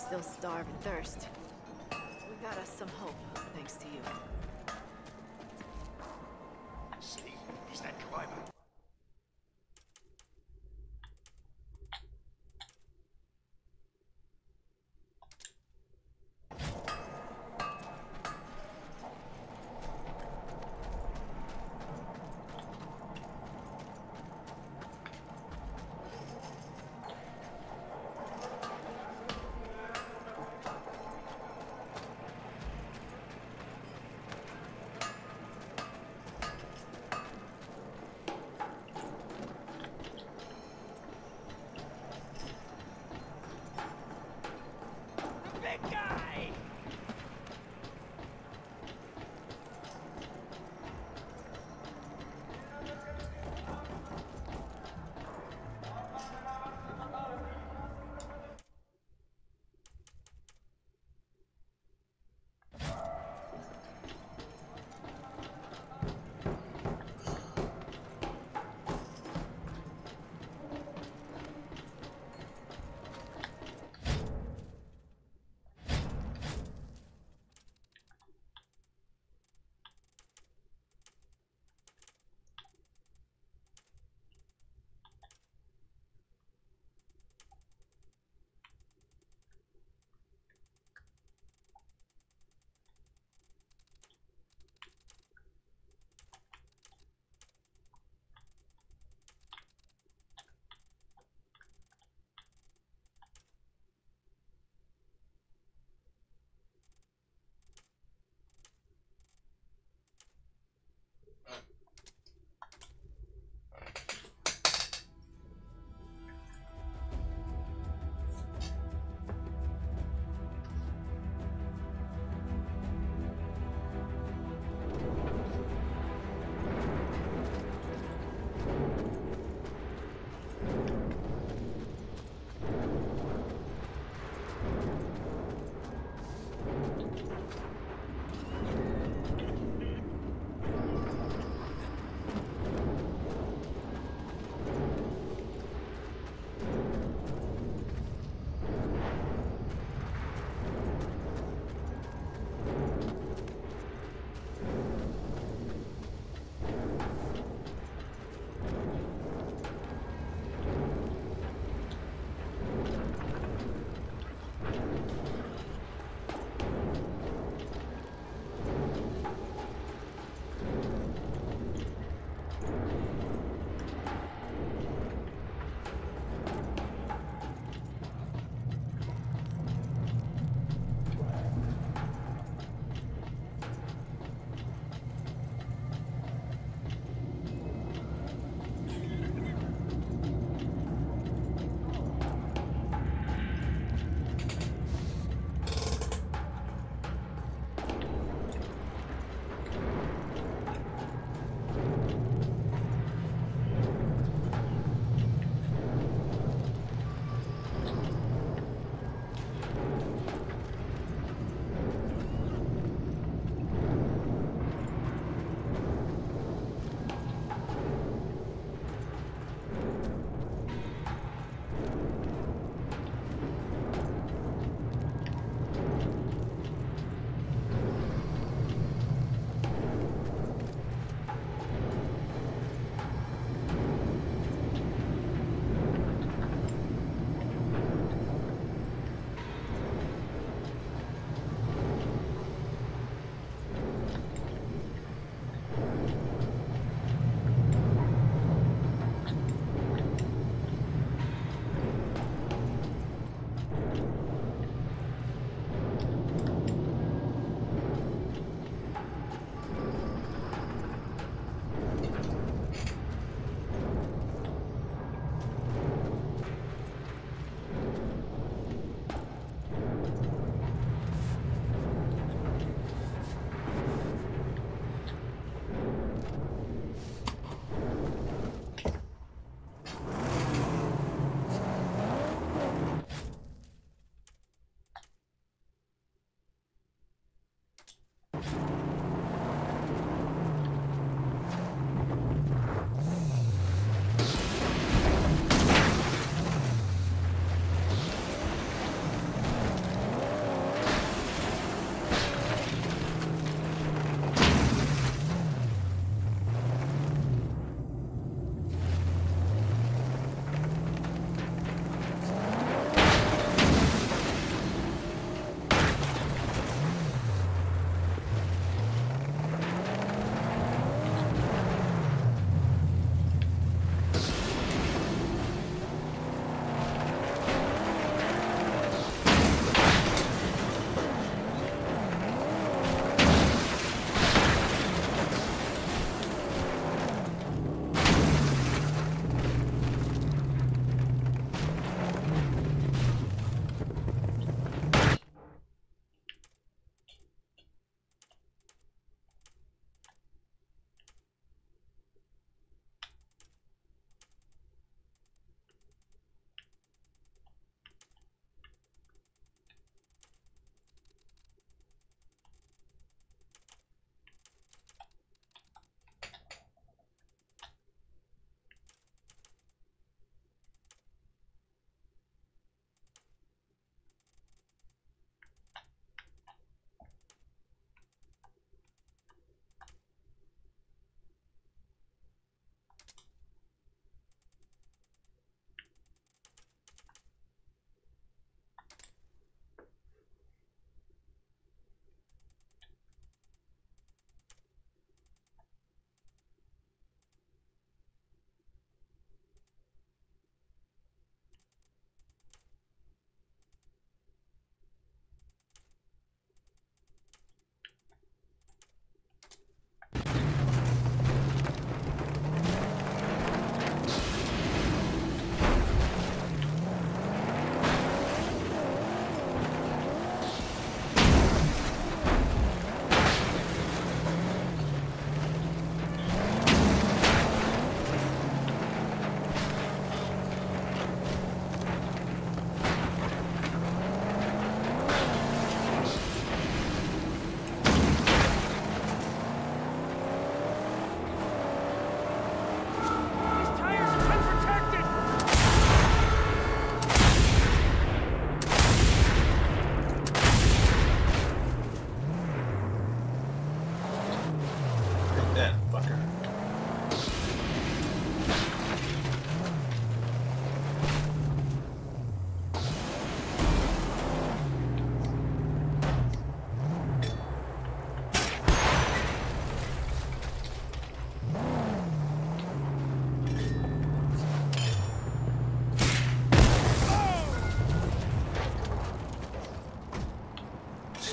N: Still starve and thirst. We got us some hope, thanks to you.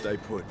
C: stay put.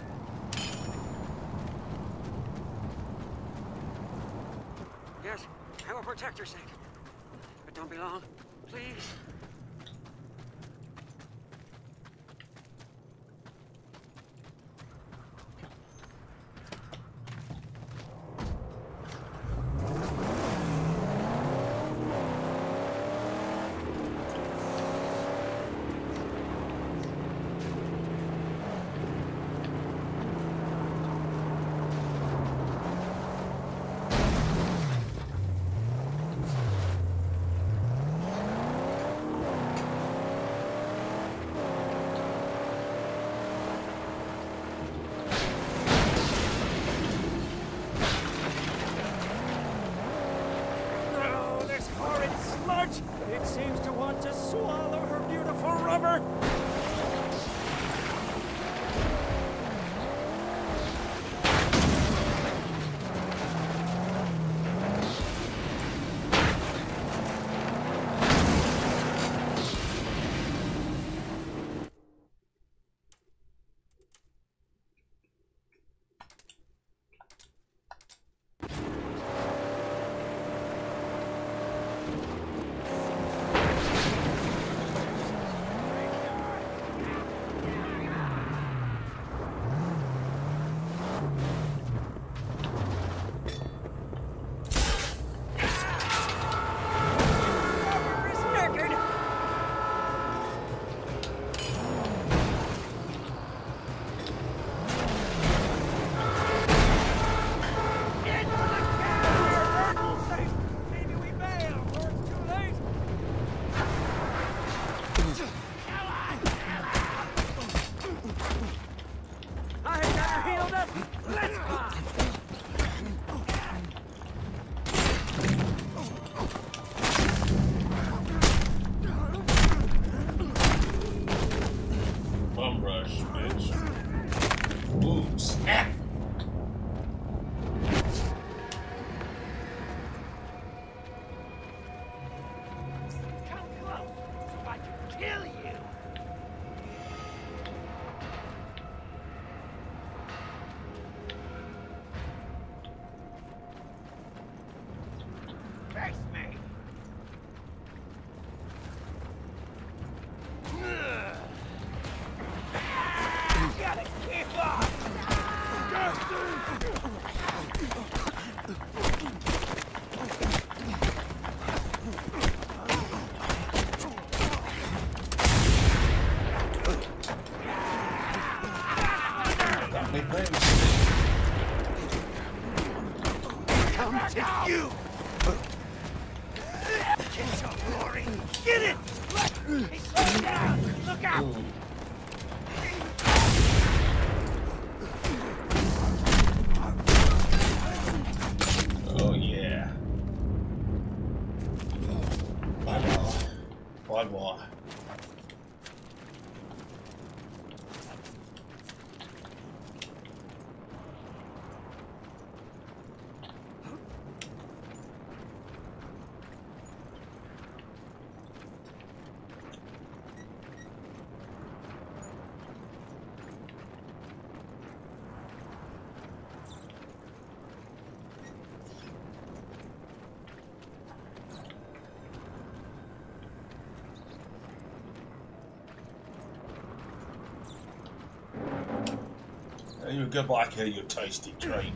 O: get
A: back here, you tasty drink.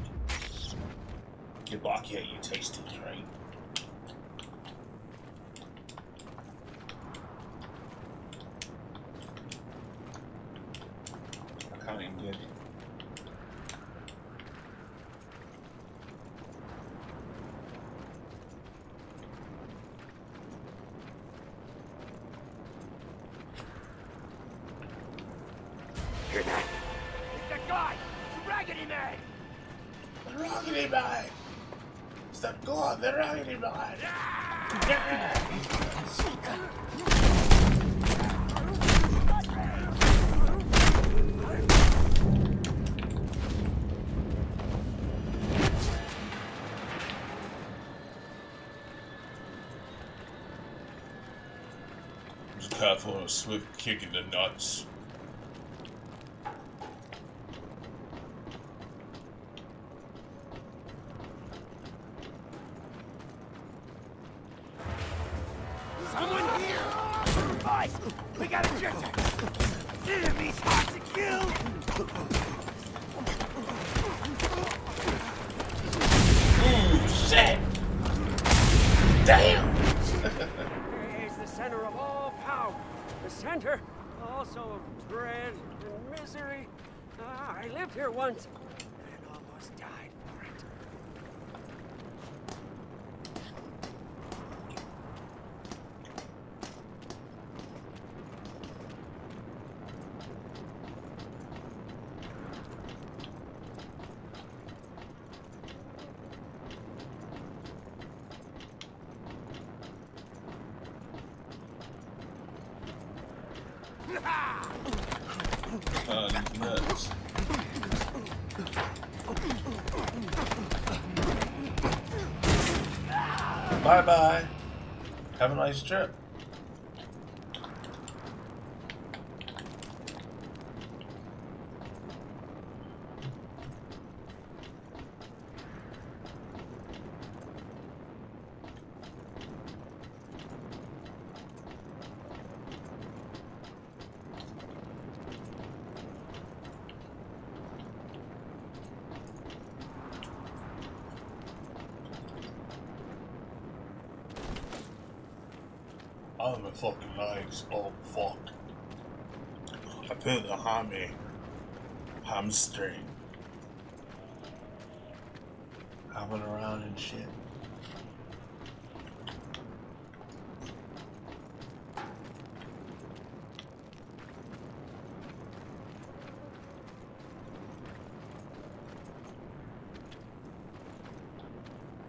A: Get back here, you tasty for a swift kick in the nuts. Bye bye. Have a nice trip. Oh my fucking legs. Oh fuck. I feel the hammy hamstring. Hopping around and shit.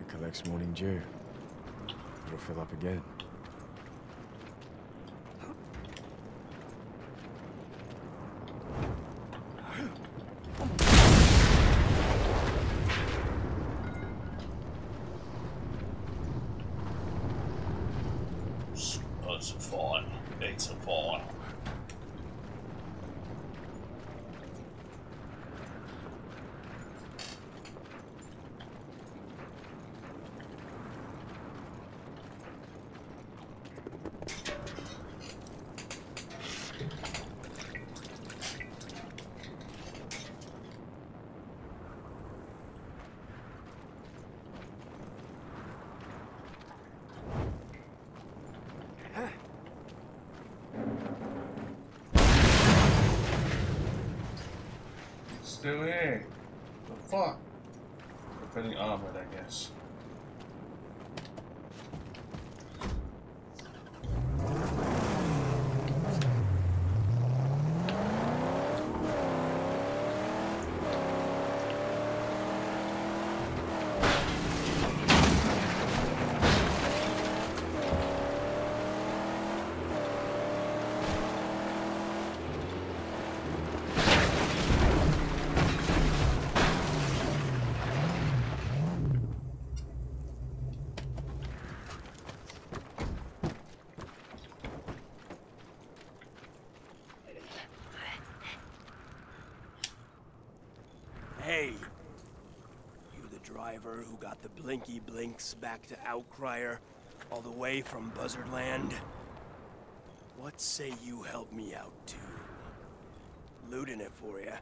E: It collects morning dew. It'll fill up again.
A: It's a fun. It's a fun. Still. The fuck? Pretty armored, I guess.
H: Hey, you the driver who got the Blinky Blinks back to Outcrier all the way from Buzzardland? What say you help me out too? Looting it for ya.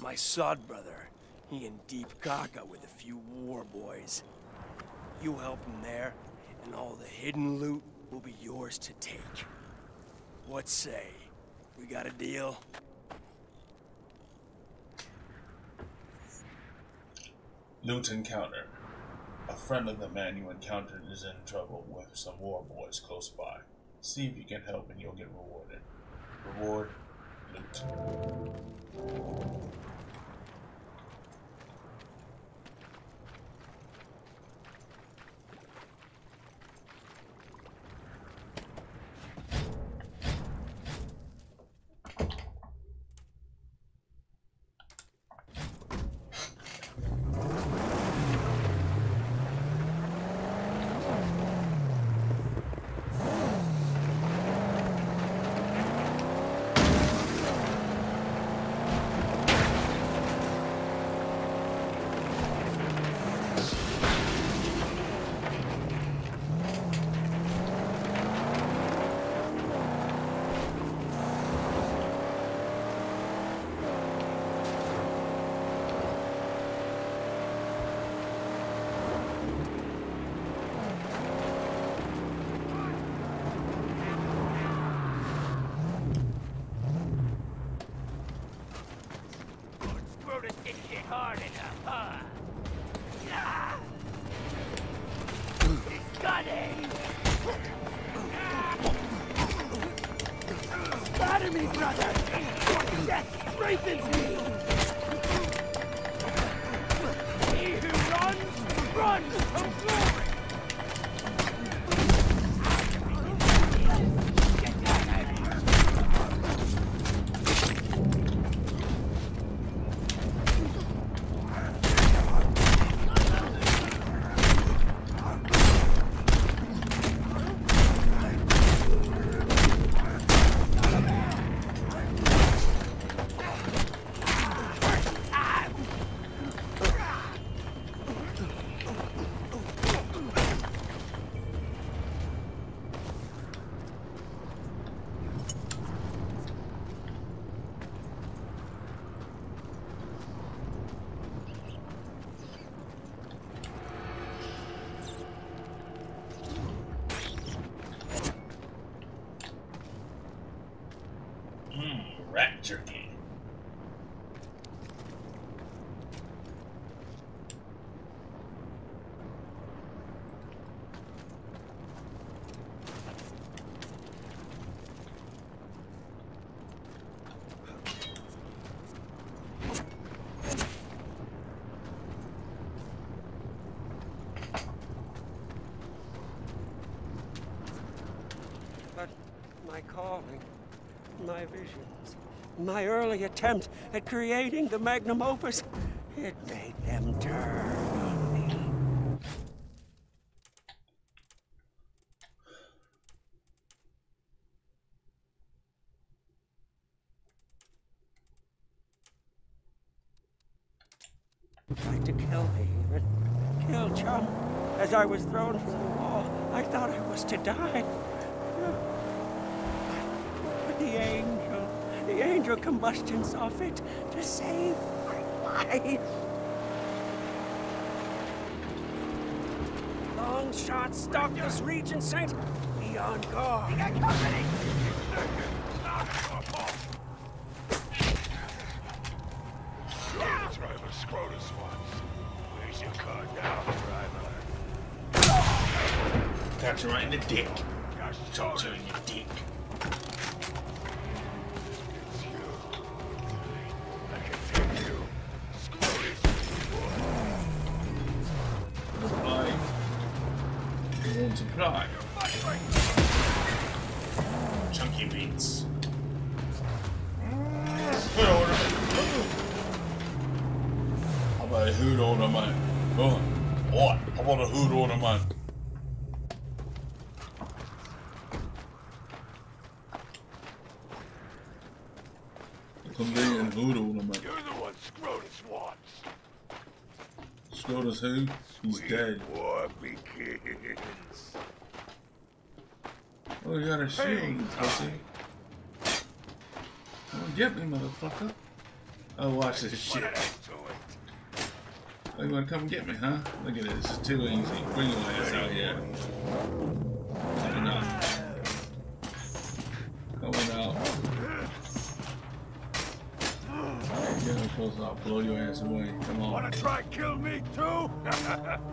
H: My sod brother, he in deep caca with a few war boys. You help him there, and all the hidden loot will be yours to take. What say? We got a deal?
A: Loot encounter. A friend of the man you encountered is in trouble with some war boys close by. See if you can help and you'll get rewarded. Reward, loot.
C: My early attempt at creating the magnum opus, it made them turn on me. Tried to kill me, even. Kill Chum. As I was thrown from the wall, I thought I was to die. But the angel, the angel combustion saw fit to save my life. Shot stalk this region, Saint. Be on guard.
H: Scrotus
A: who? He's dead.
H: War begins.
A: Oh, you got a shield, pussy. Come on, get me, motherfucker. Oh, watch this shit. Oh, you wanna come get me, huh? Look at this, it's too easy. Bring your ass out here. Coming out. Coming out. Get up close, I'll blow your ass away. Come on.
H: Wanna try kill me too?
A: Ha!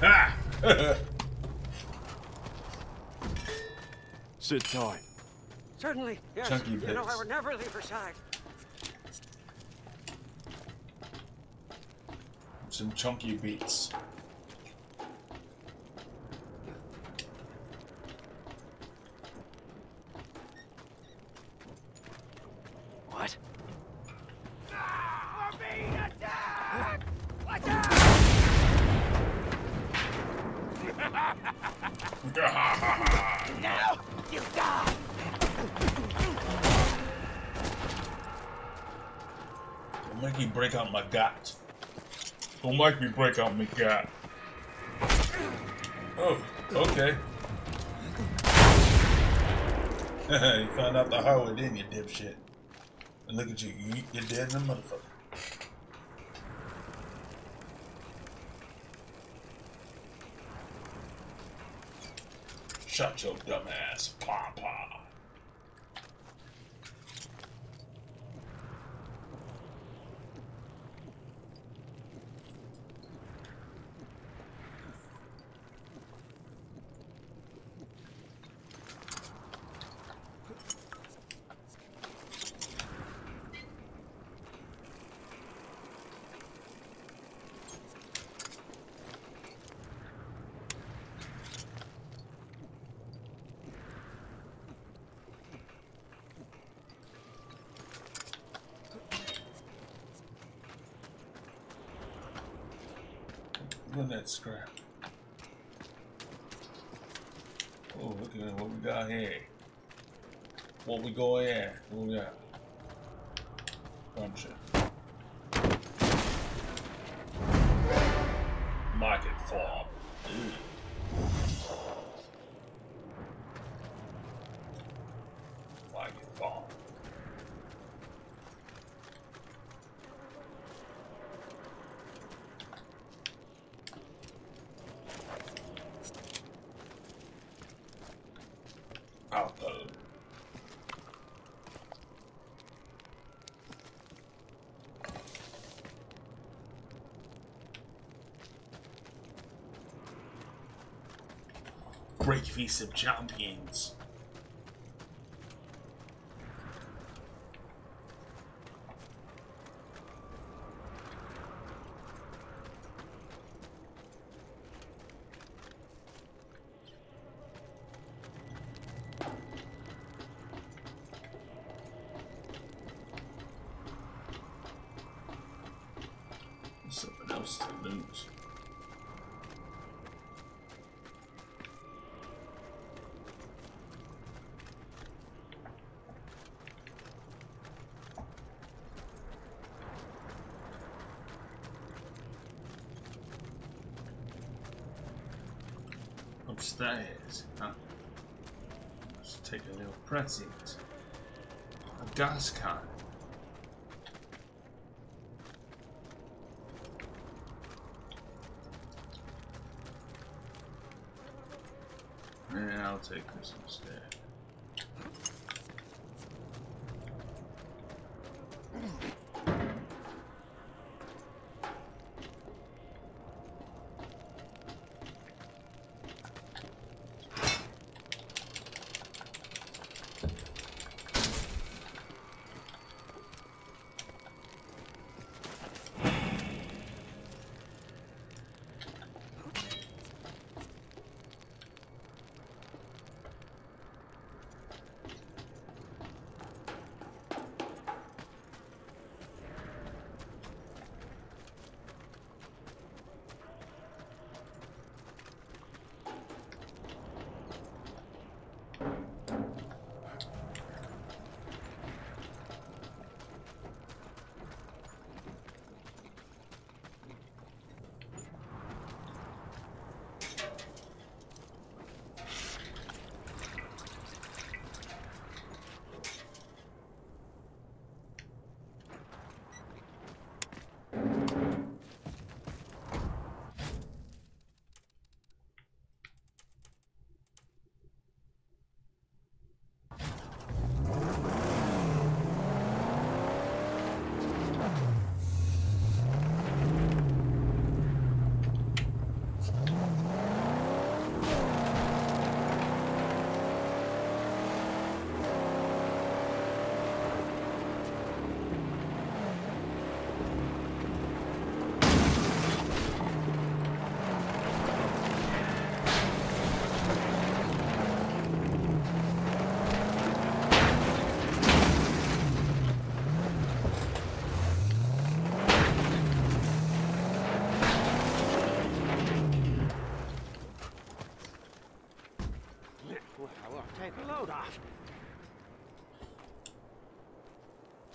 A: Ah.
E: Sit tight.
C: Certainly, yes.
A: Chunky
C: you know. I would never leave her side.
A: Some chunky beats.
C: What?
P: We're being attacked! Watch out!
C: now you die!
A: Don't make me break out my gut. Don't make me break out my gut. Oh, okay. you found out the hard way, didn't you, dipshit? And look at you, you you're dead in the motherfucker. Shut your dumb ass. Look at scrap. Oh, look at what we got here. What we got here? What we got? Of champions. Something else to lose. Upstairs, huh? Let's take a little present. A gas can. Yeah, I'll take this instead.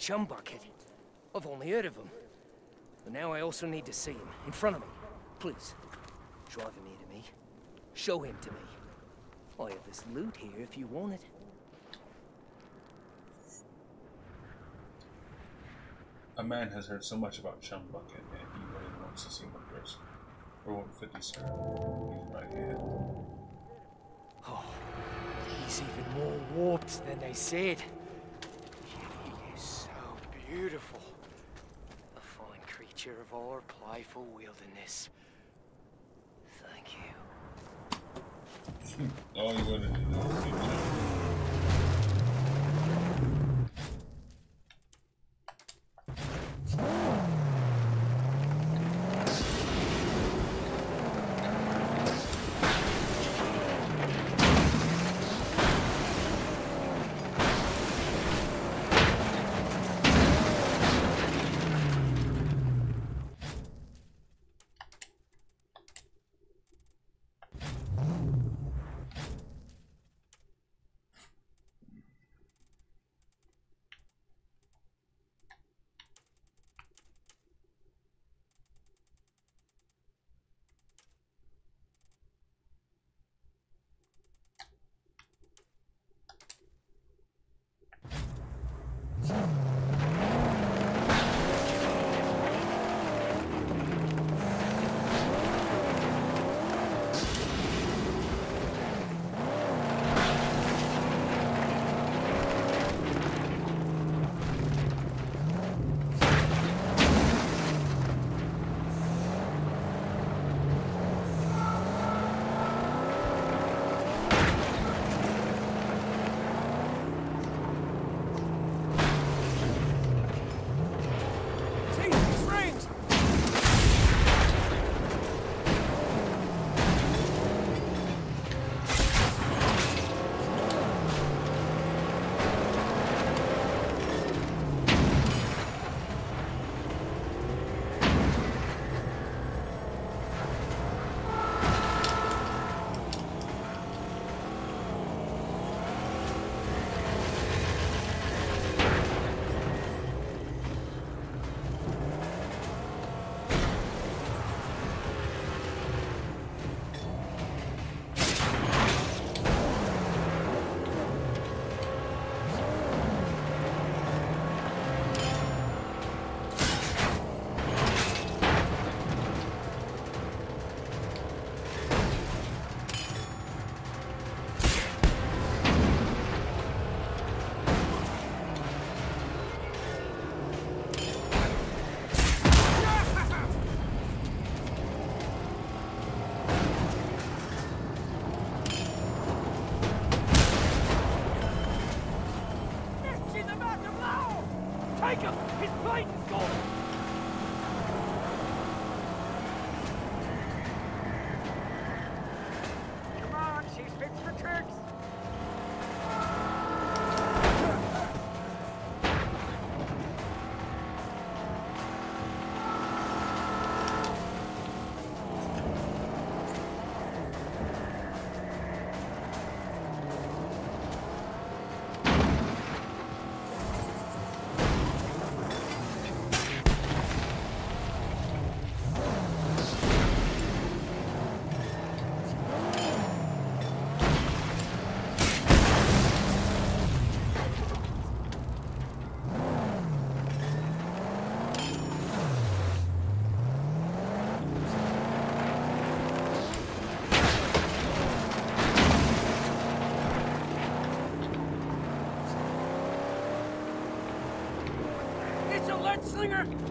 J: Chumbucket. I've only heard of him. But now I also need to see him. In front of me. Please. Drive him here to me. Show him to me. I have this loot here if you want it.
A: A man has heard so much about Chumbucket and he really wants to see in person. For 150 sir. He's right here.
J: Oh, he's even more warped than they said.
Q: He is so beautiful. A fine creature for wilderness. Thank you. Hmm.
A: All you wanted to do
N: It's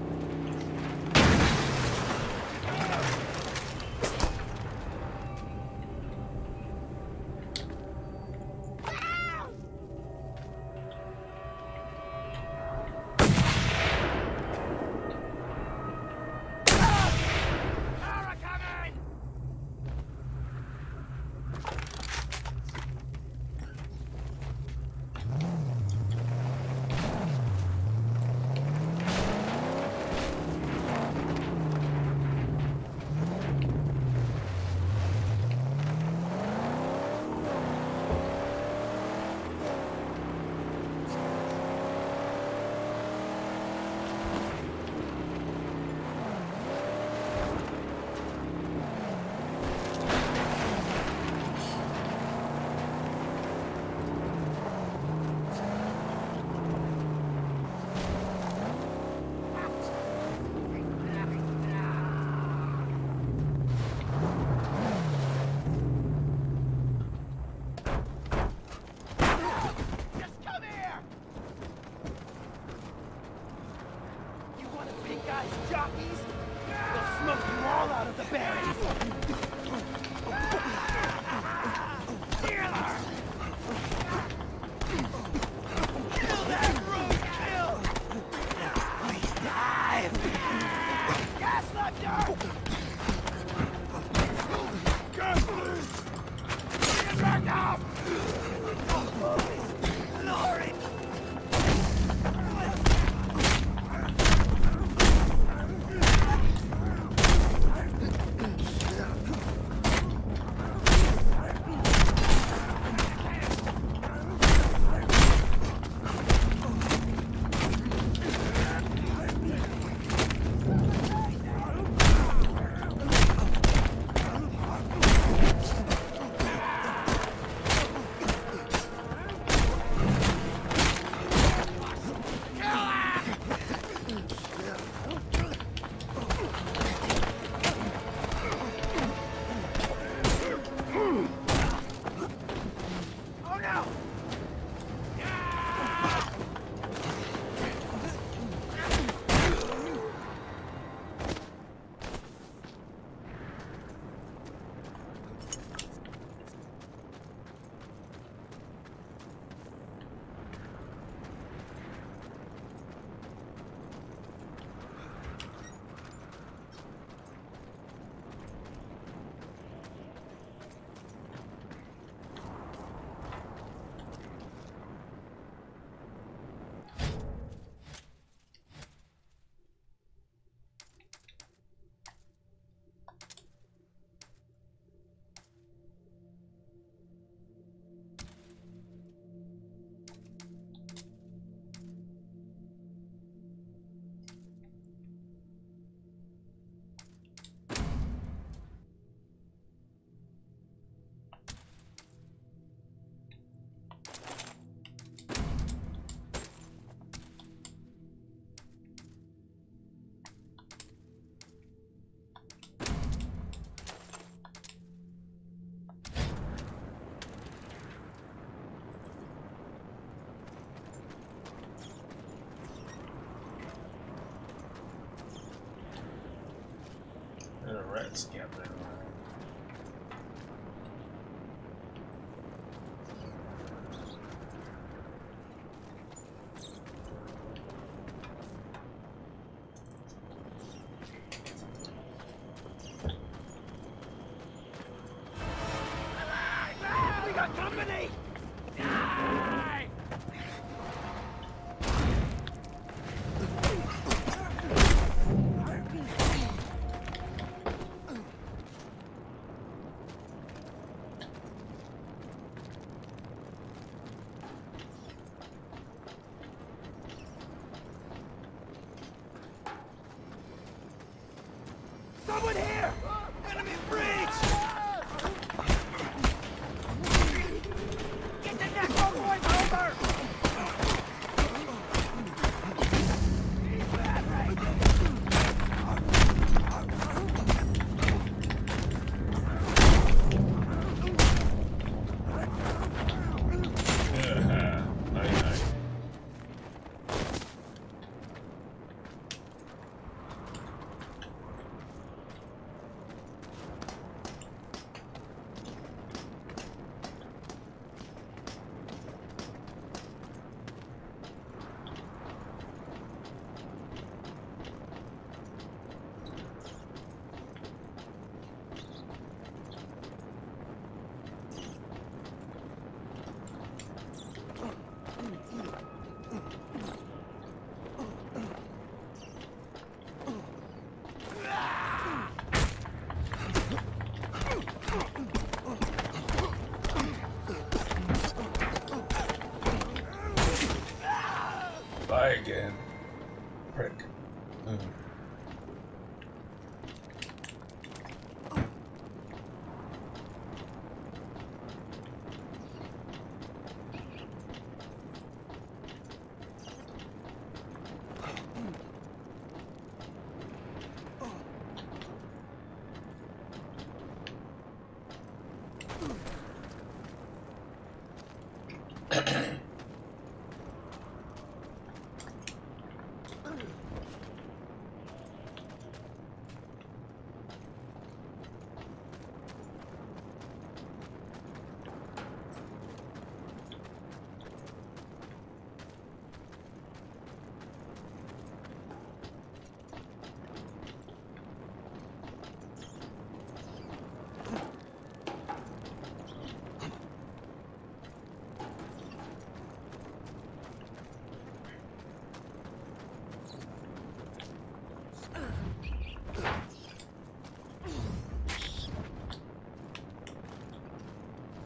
A: There's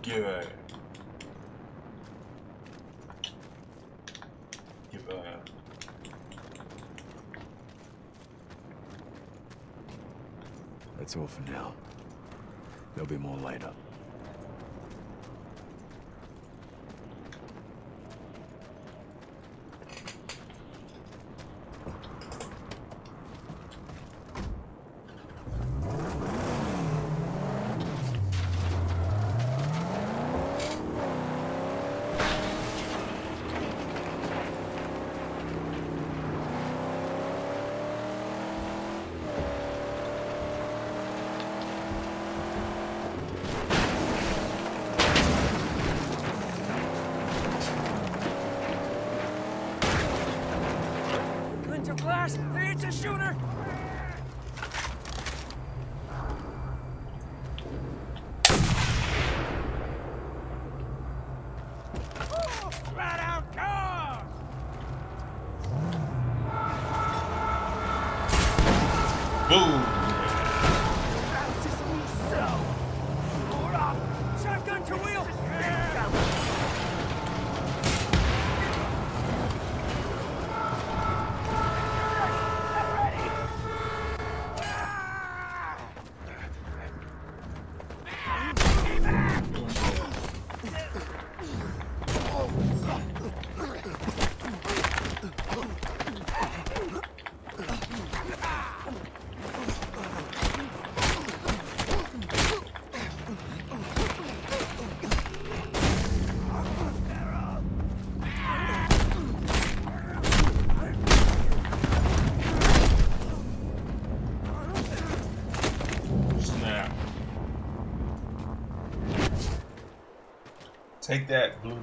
A: Good. Give a...
C: That's all for now. There'll be more later.
A: take that blue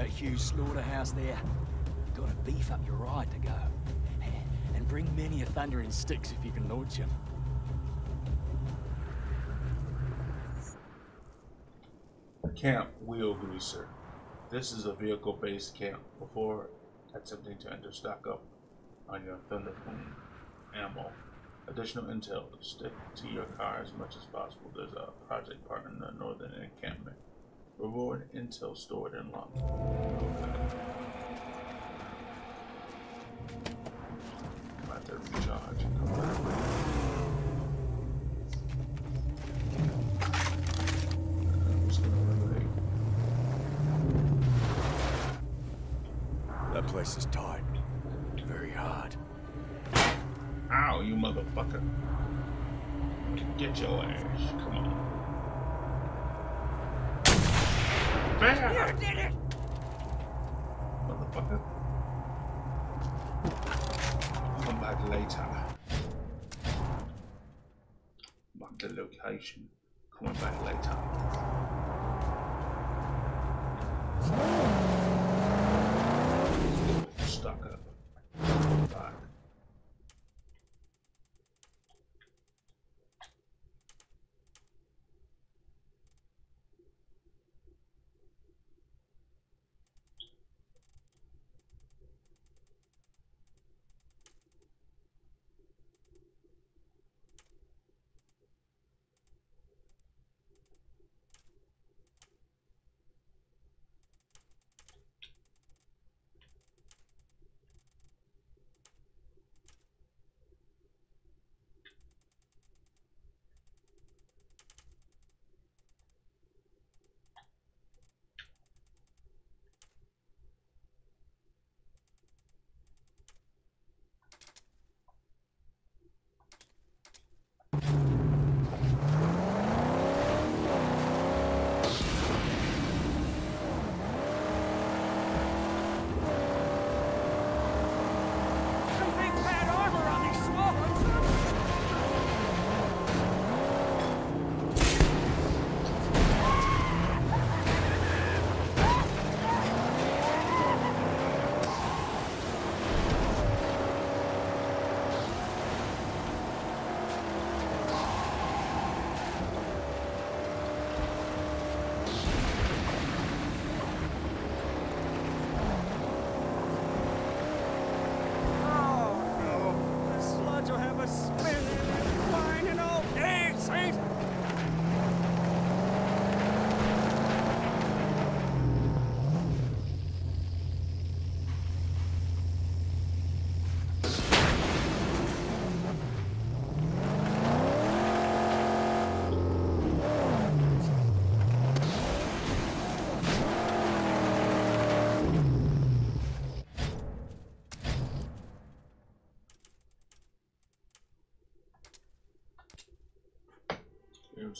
H: that huge slaughterhouse there. Gotta beef up your ride to go. And bring many a thundering sticks if you can launch them.
A: Camp Wheel Greaser. This is a vehicle-based camp. Before attempting to enter, stock up on your Thunderboom ammo. Additional intel. Stick to your car as much as possible. There's a project partner in the northern encampment. Reward intel stored in long. About to recharge. I'm just gonna eliminate
E: That place is tight. Very hard.
A: Ow, you motherfucker. Get your ass. Come on.
C: You did it!
A: Motherfucker. Come back later. Mark the location. Coming back later.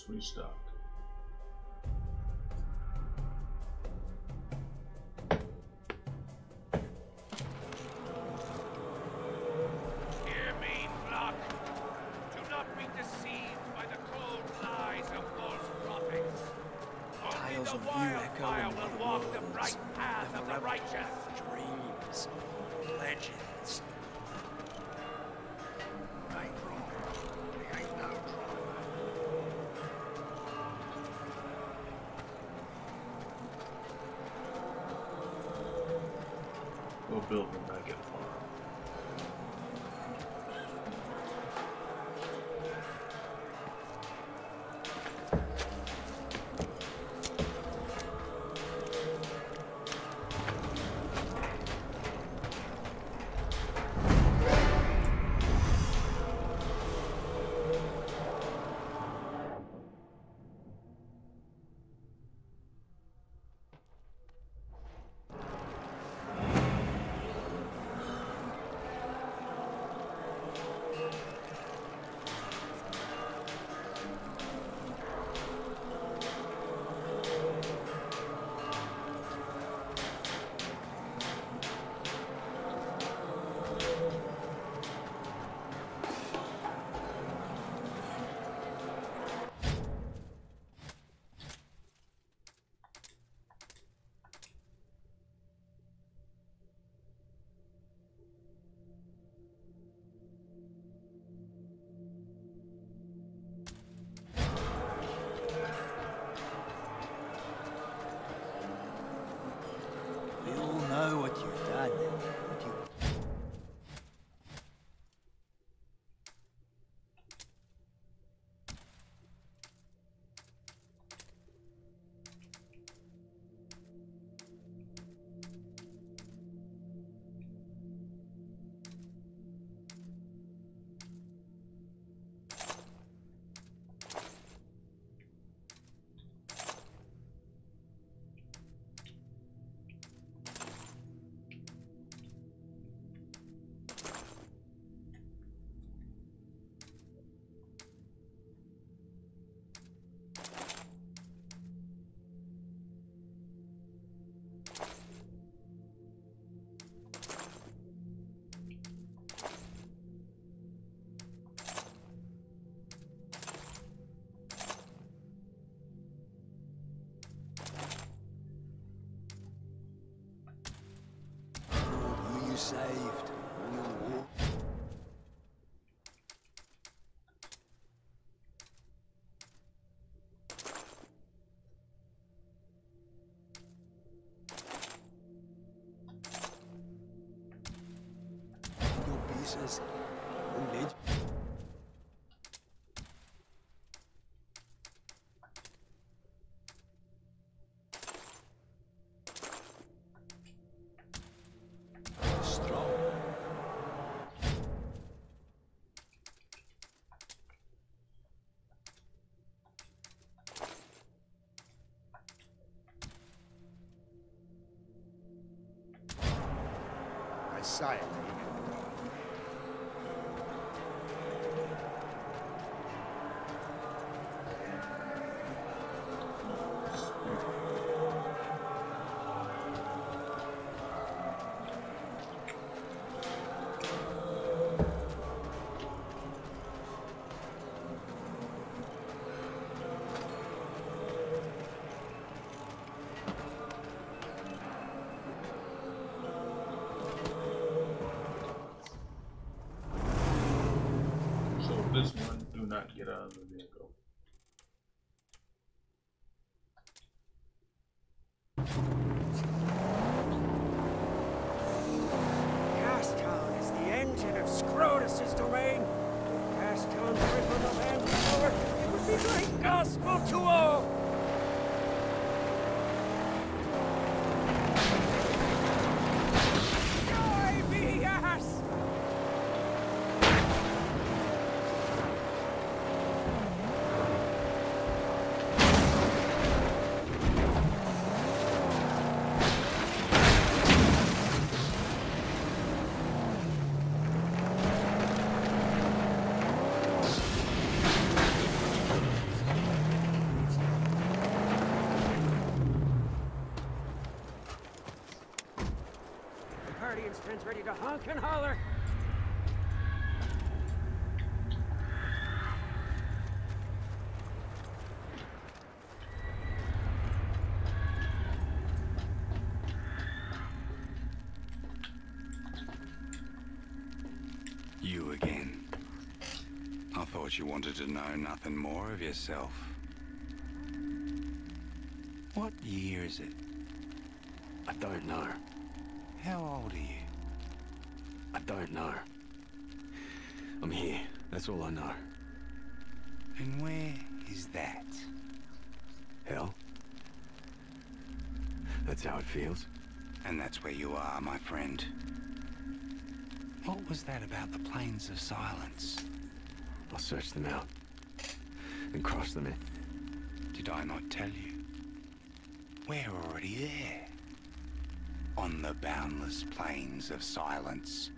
A: Restock.
H: Saved? Your.
A: I saw it.
R: Not get out of the vehicle.
C: Gastown is the engine of Scrotus's domain. If Gastown grip on the land was over, it would be great gospel to all. Joy be us! The Guardian stands ready to honk and holler.
K: You again. I thought you wanted to know nothing more of yourself. What year is it?
H: I don't know.
K: How old are you?
E: I don't know. I'm here. That's all I know.
K: And where is that?
E: Hell? That's how it feels.
K: And that's where you are, my friend. What was that about the Plains of Silence?
E: I'll search them out. And cross them in.
K: Did I not tell you? We're already there. On the boundless plains of silence.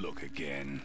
K: Look again.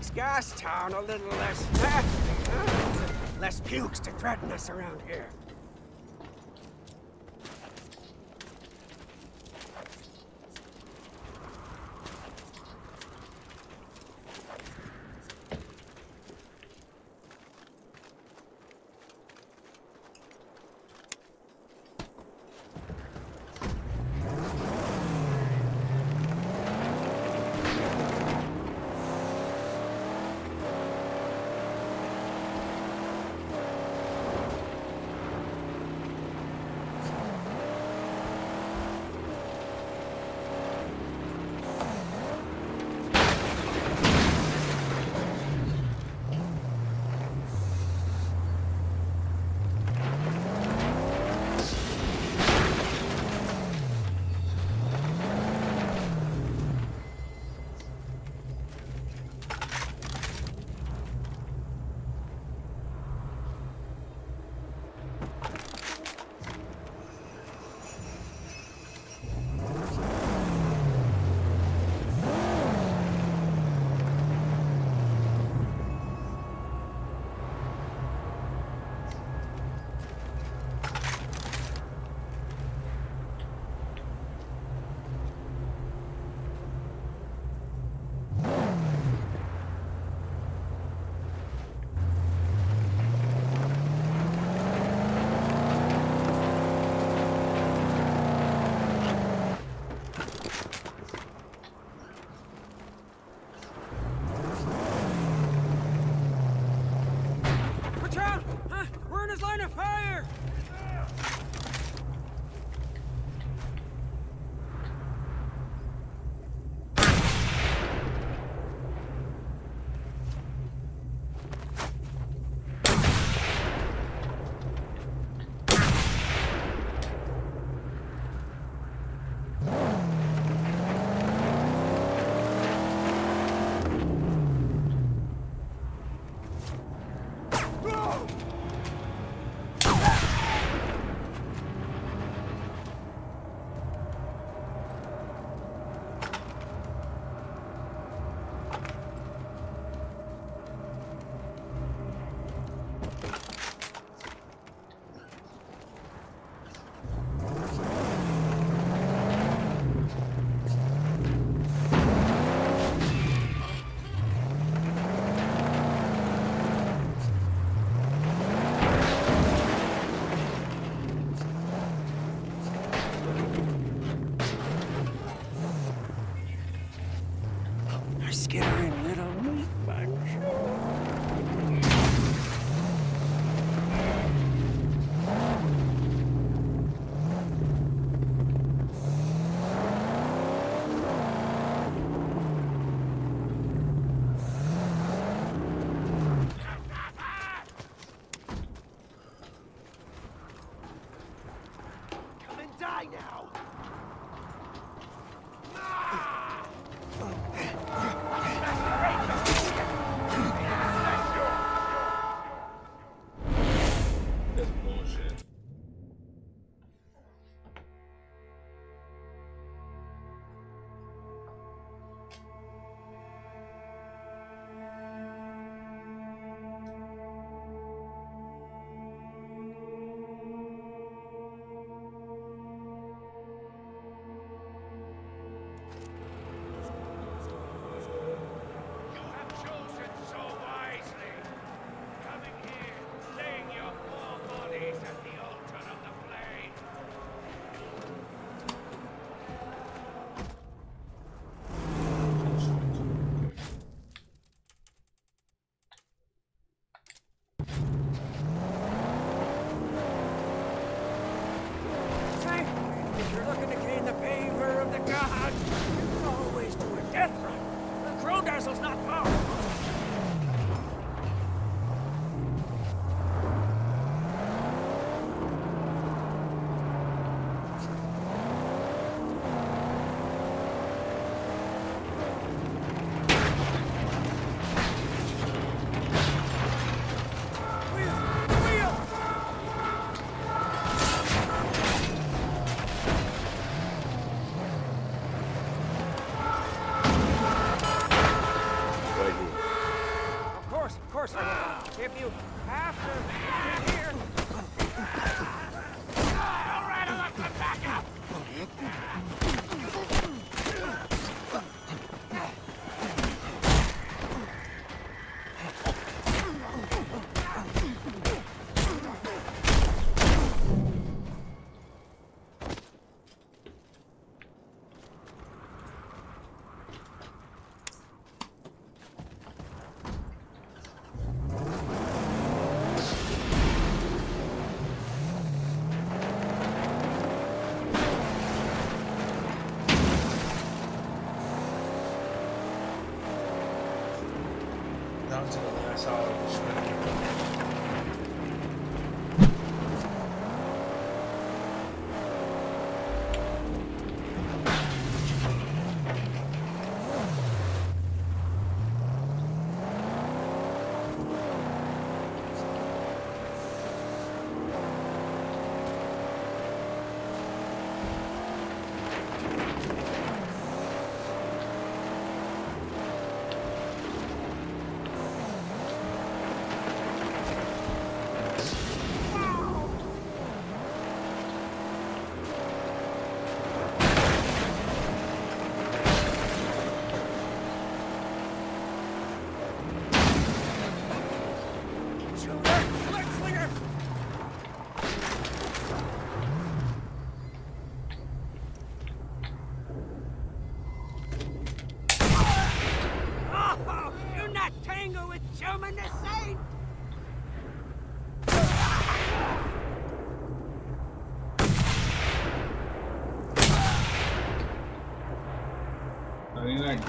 C: Makes Gastown a little less nasty, huh? Less pukes to threaten us around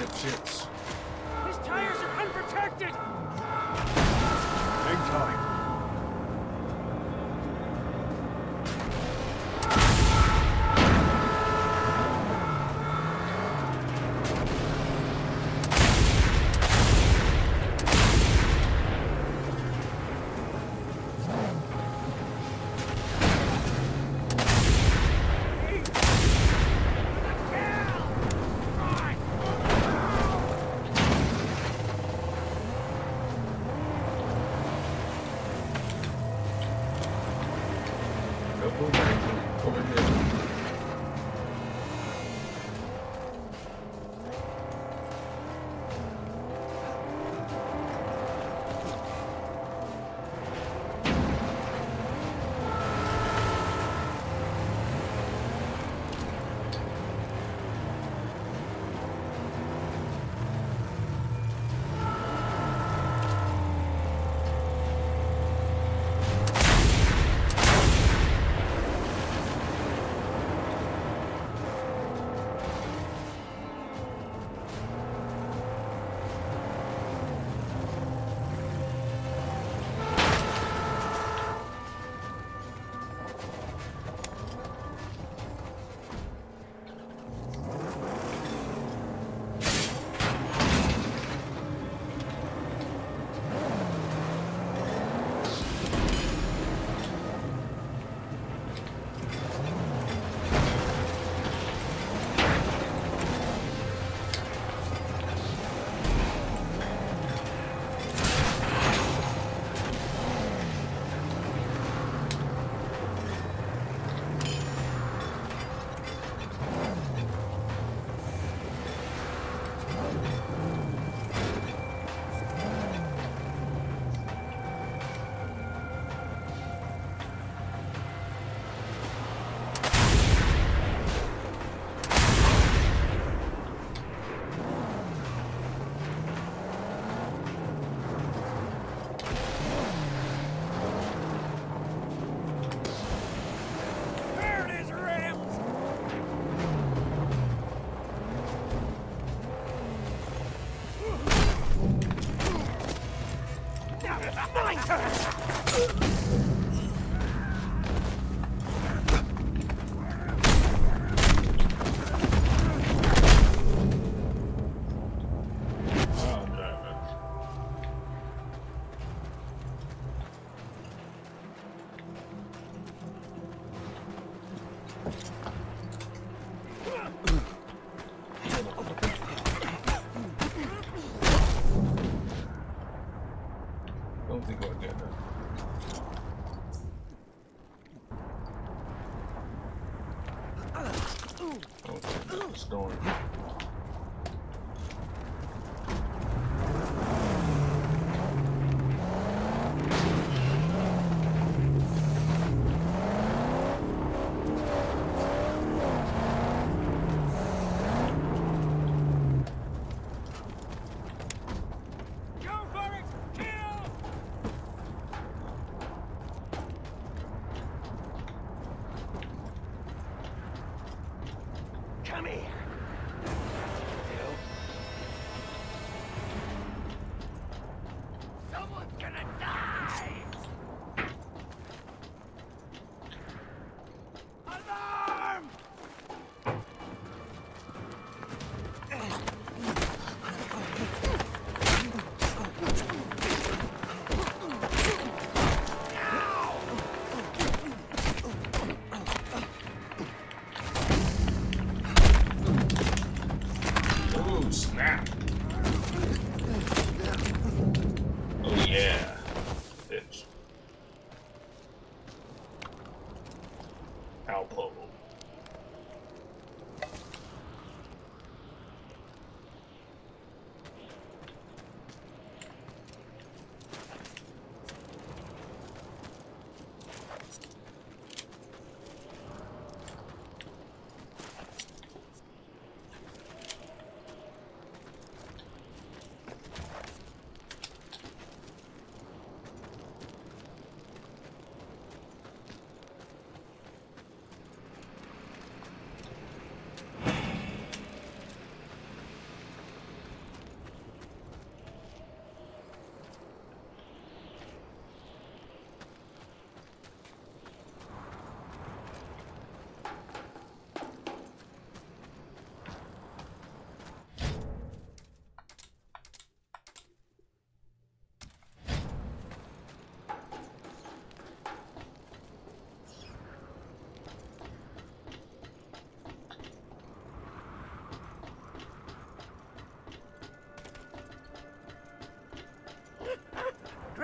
C: I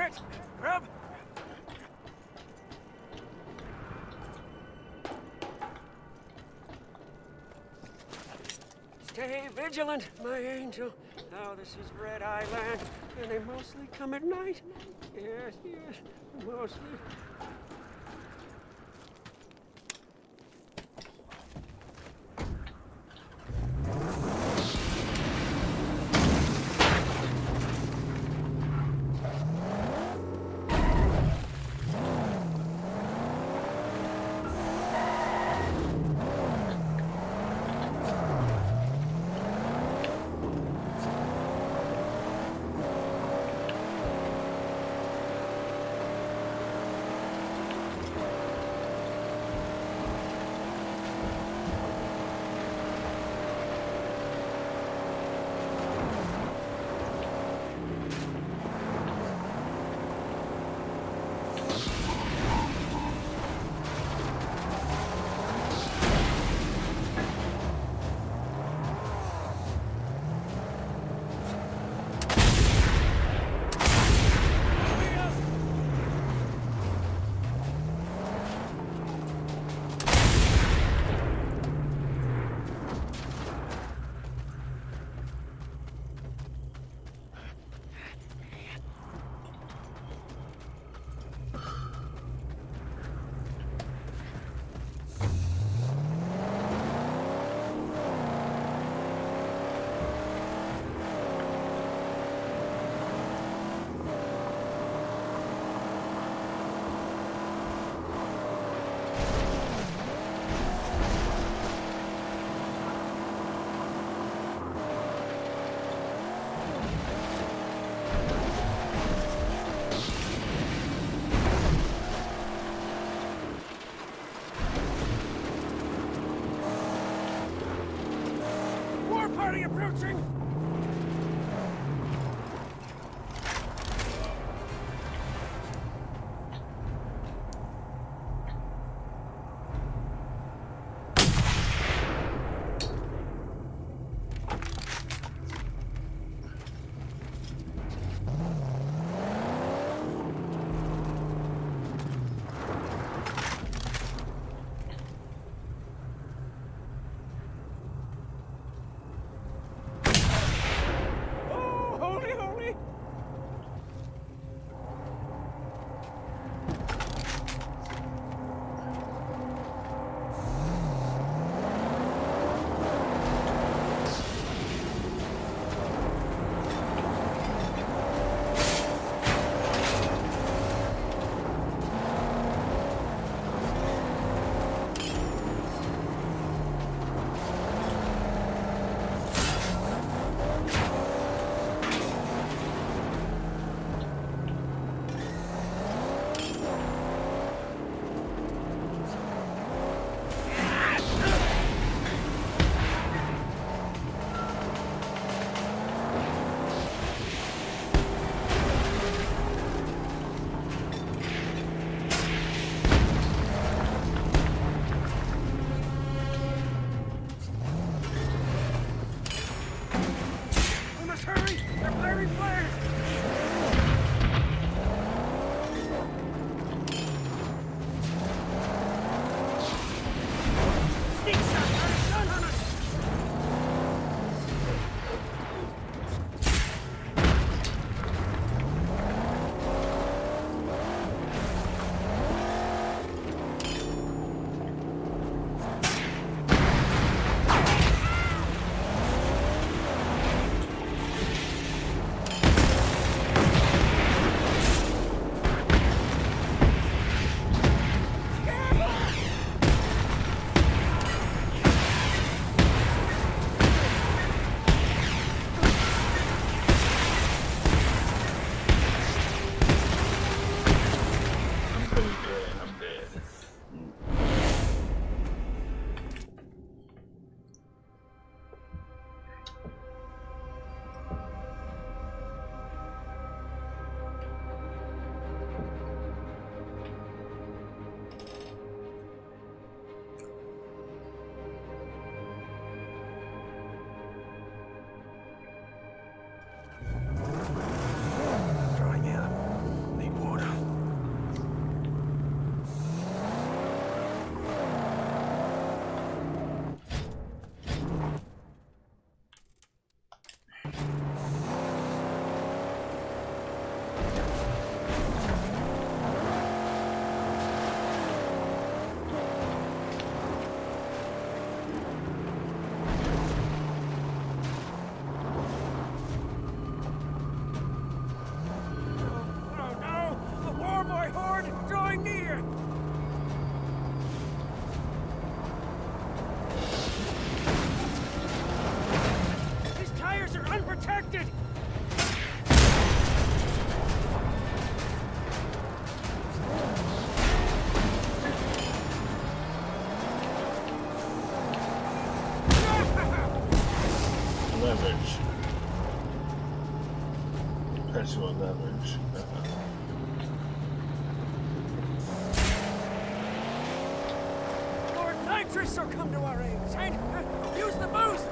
C: Grit! Grub! Stay vigilant, my angel. Now this is Red Eye Land, and they mostly come at night. Yes, yes, mostly.
L: Perpetual leverage.
C: Lord Nitrous will come to our aid! Uh, Use the boost!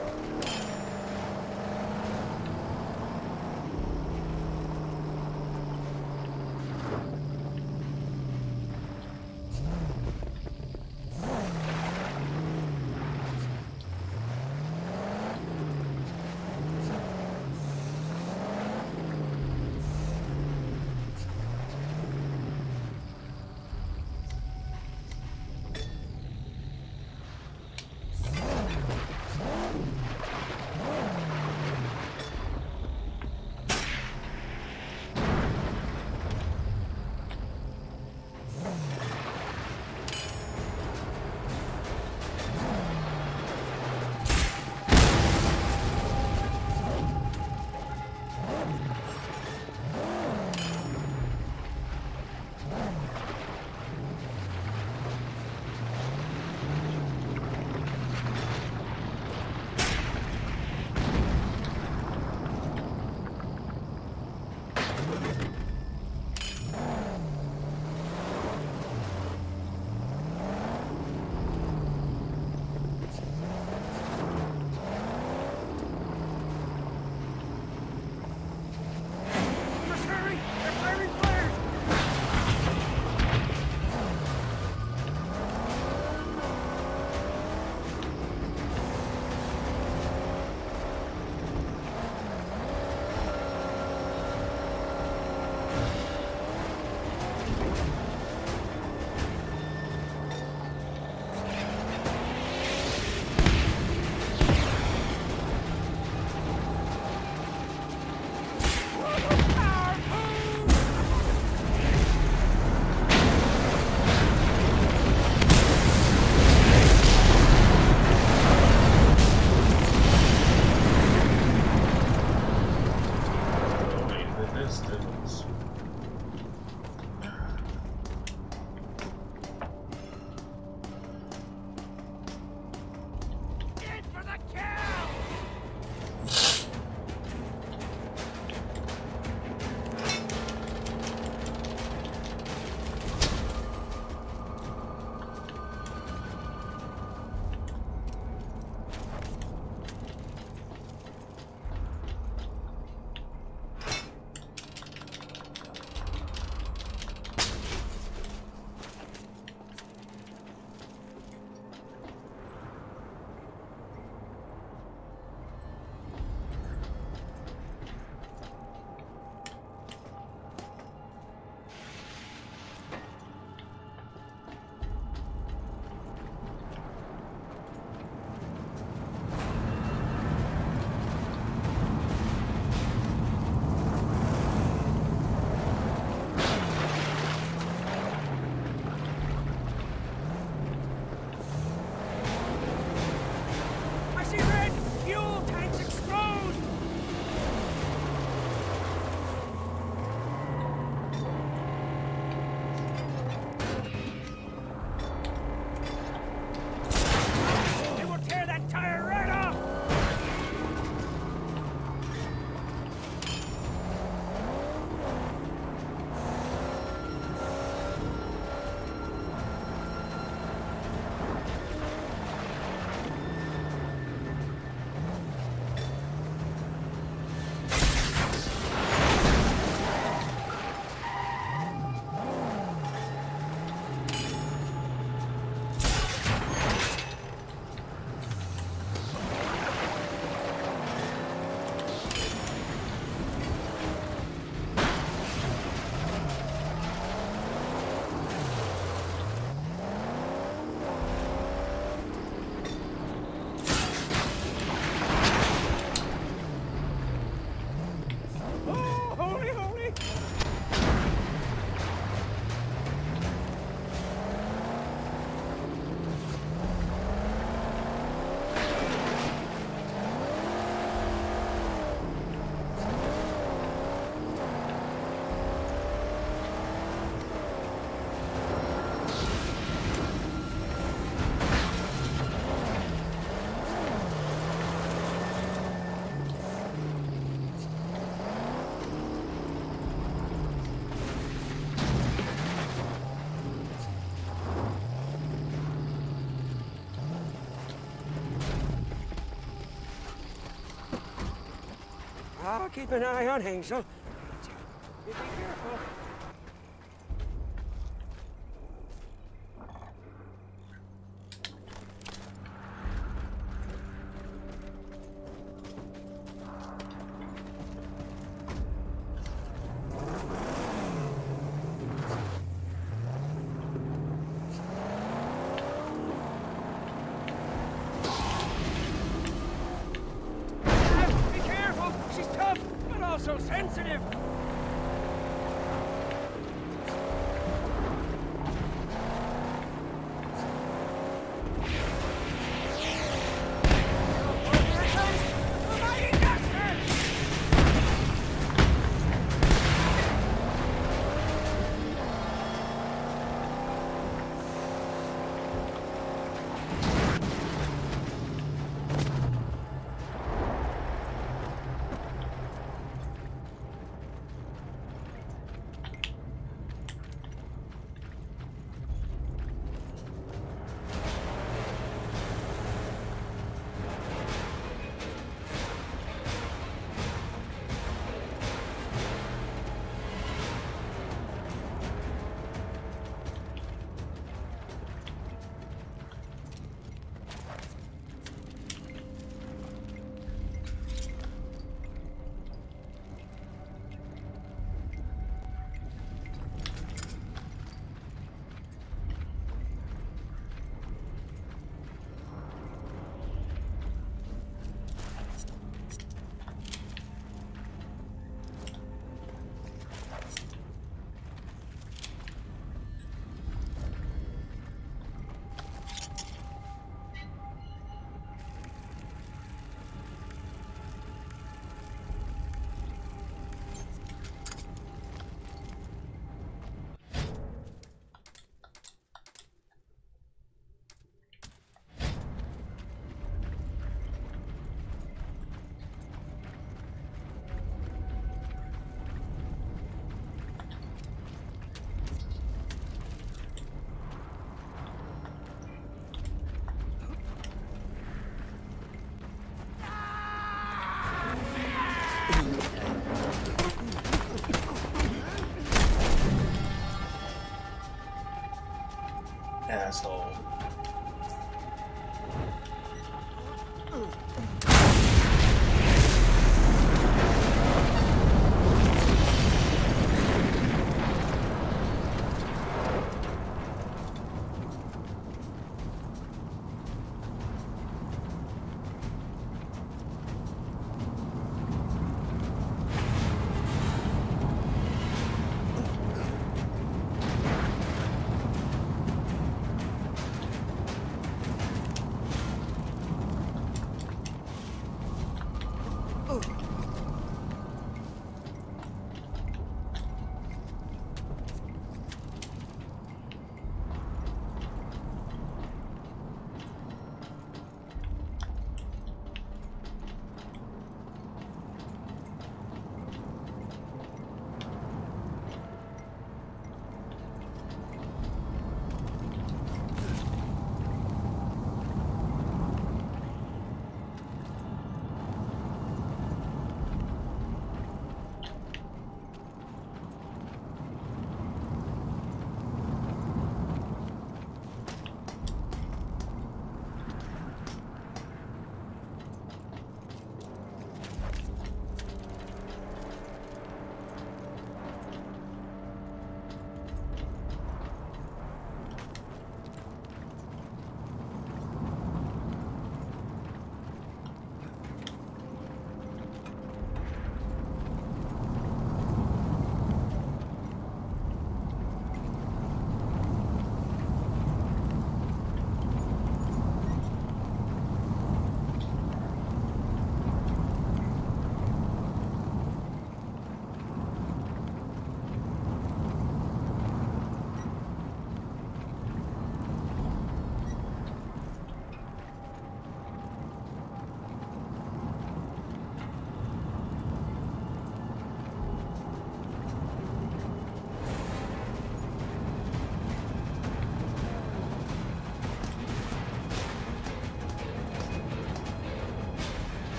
C: Keep an eye on Hazel.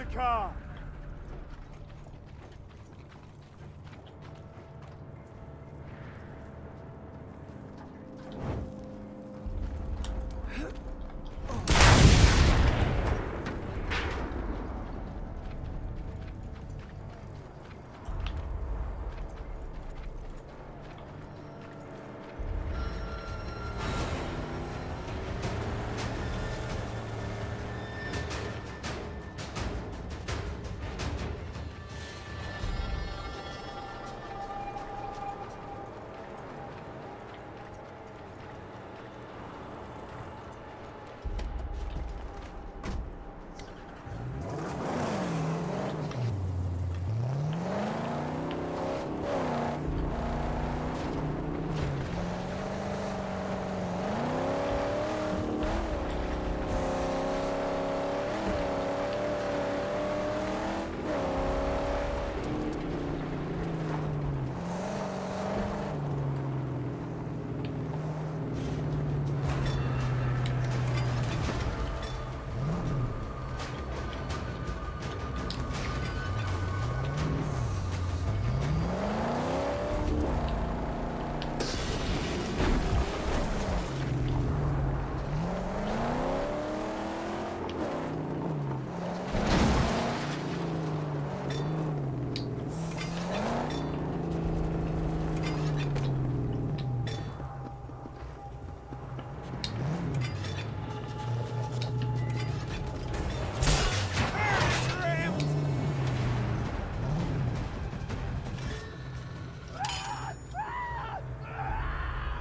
C: The car!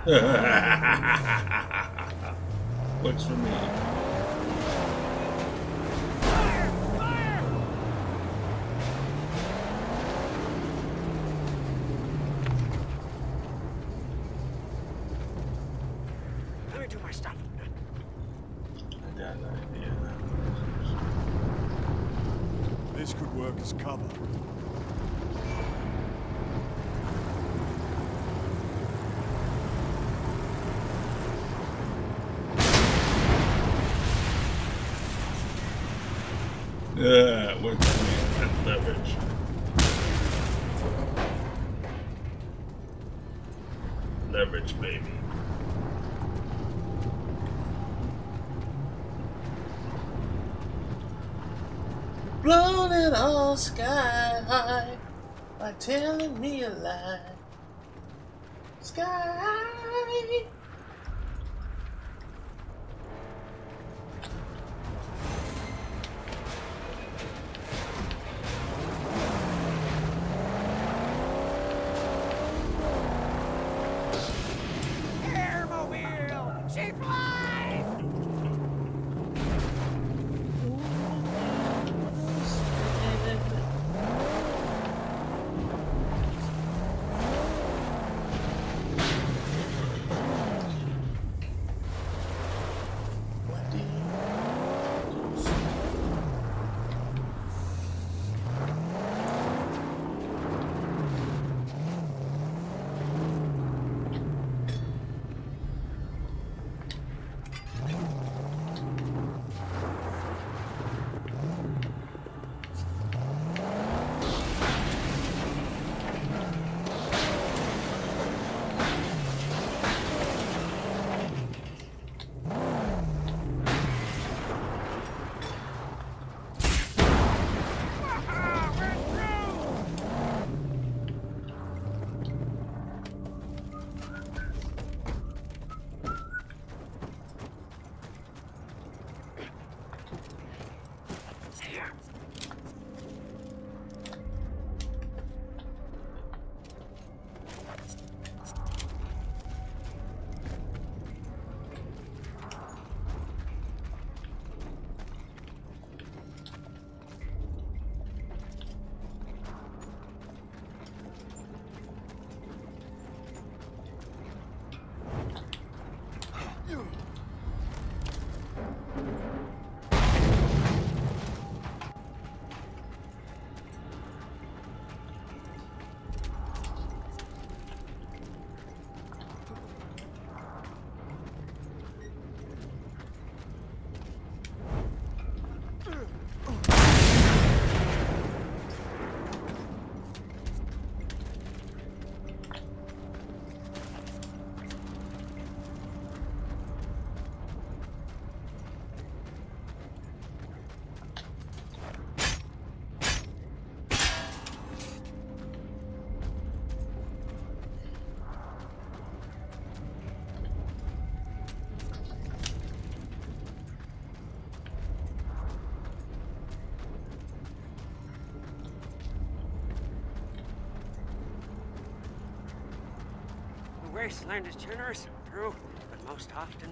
A: Ha ha ha ha ha! Sky by telling me a lie.
C: Wasteland is generous, true, but most often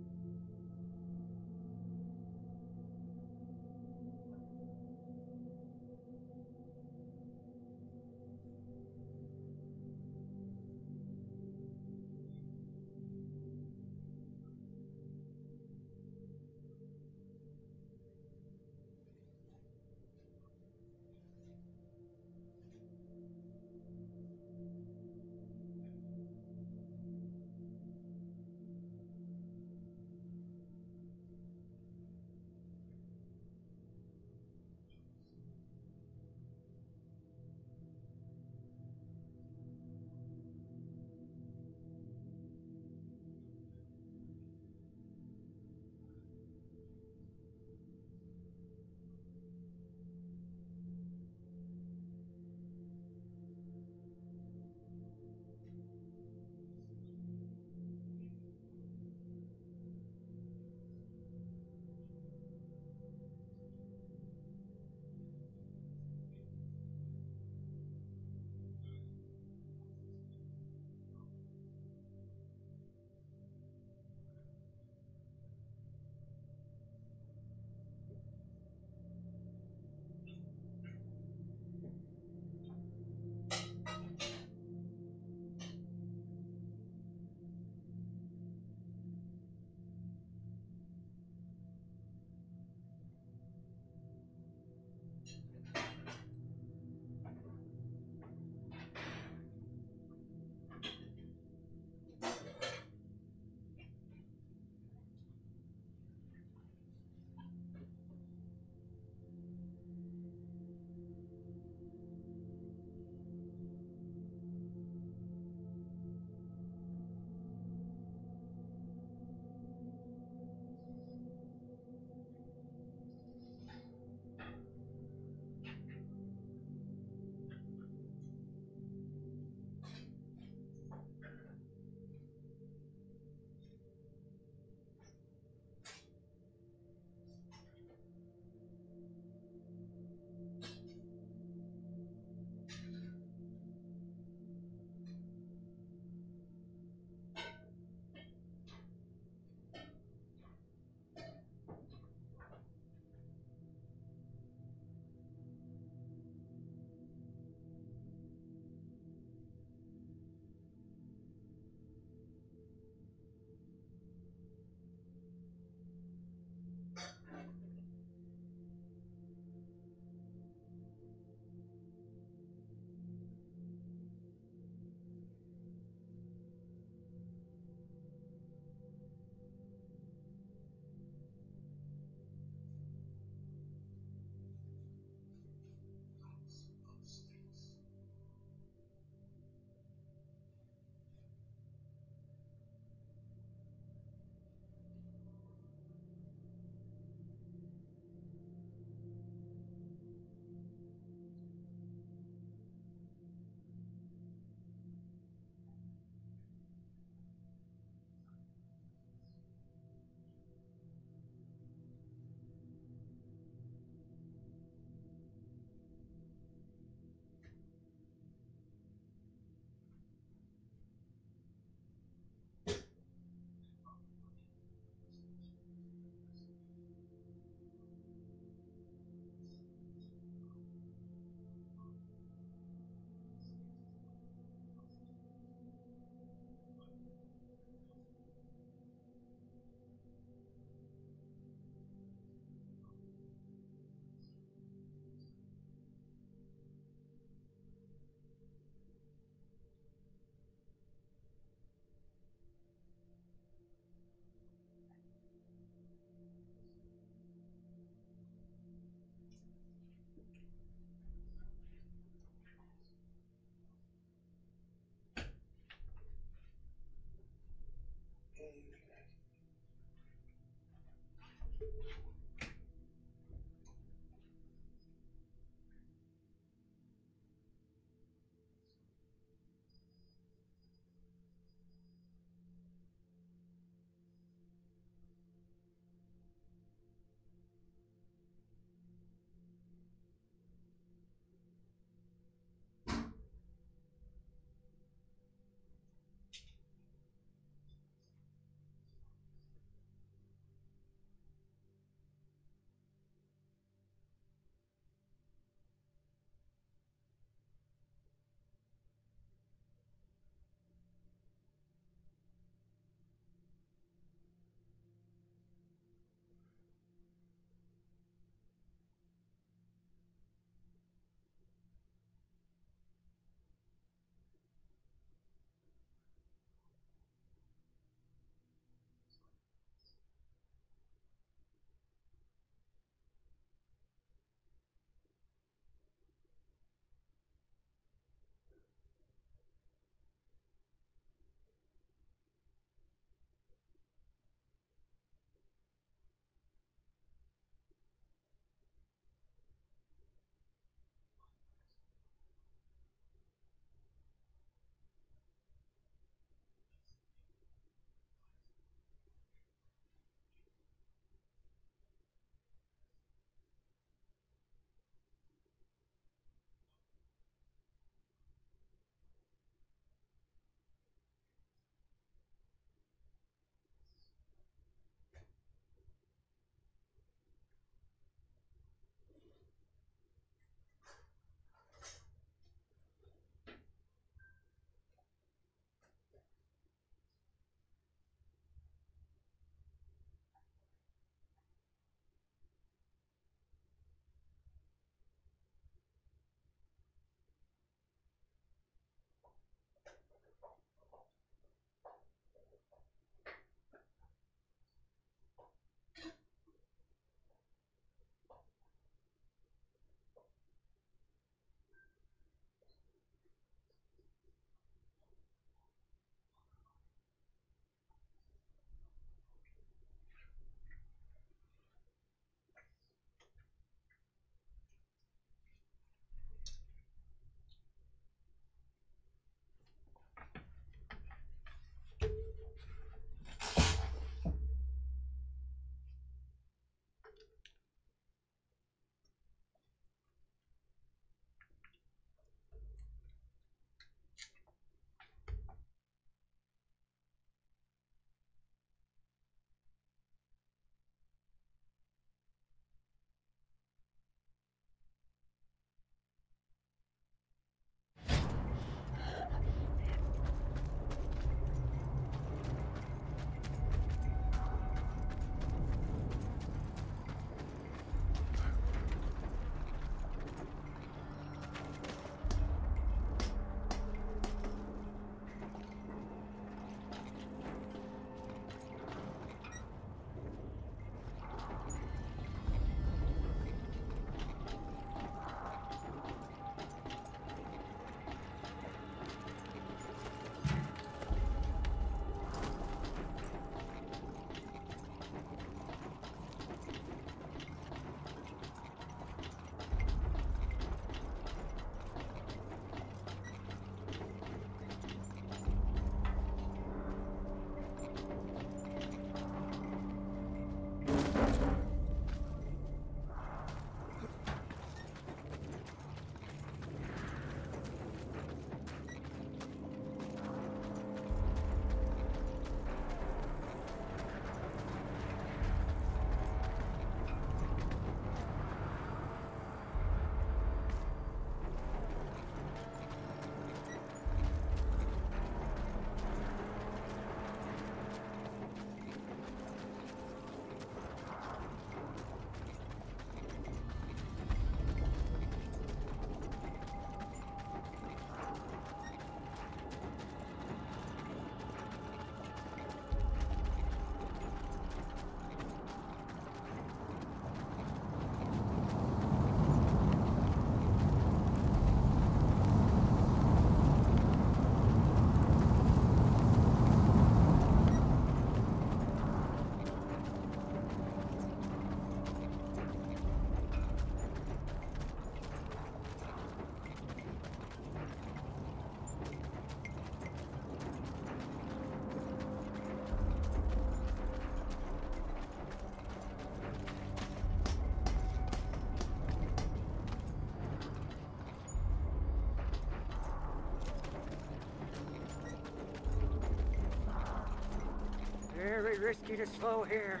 A: Very risky to slow here.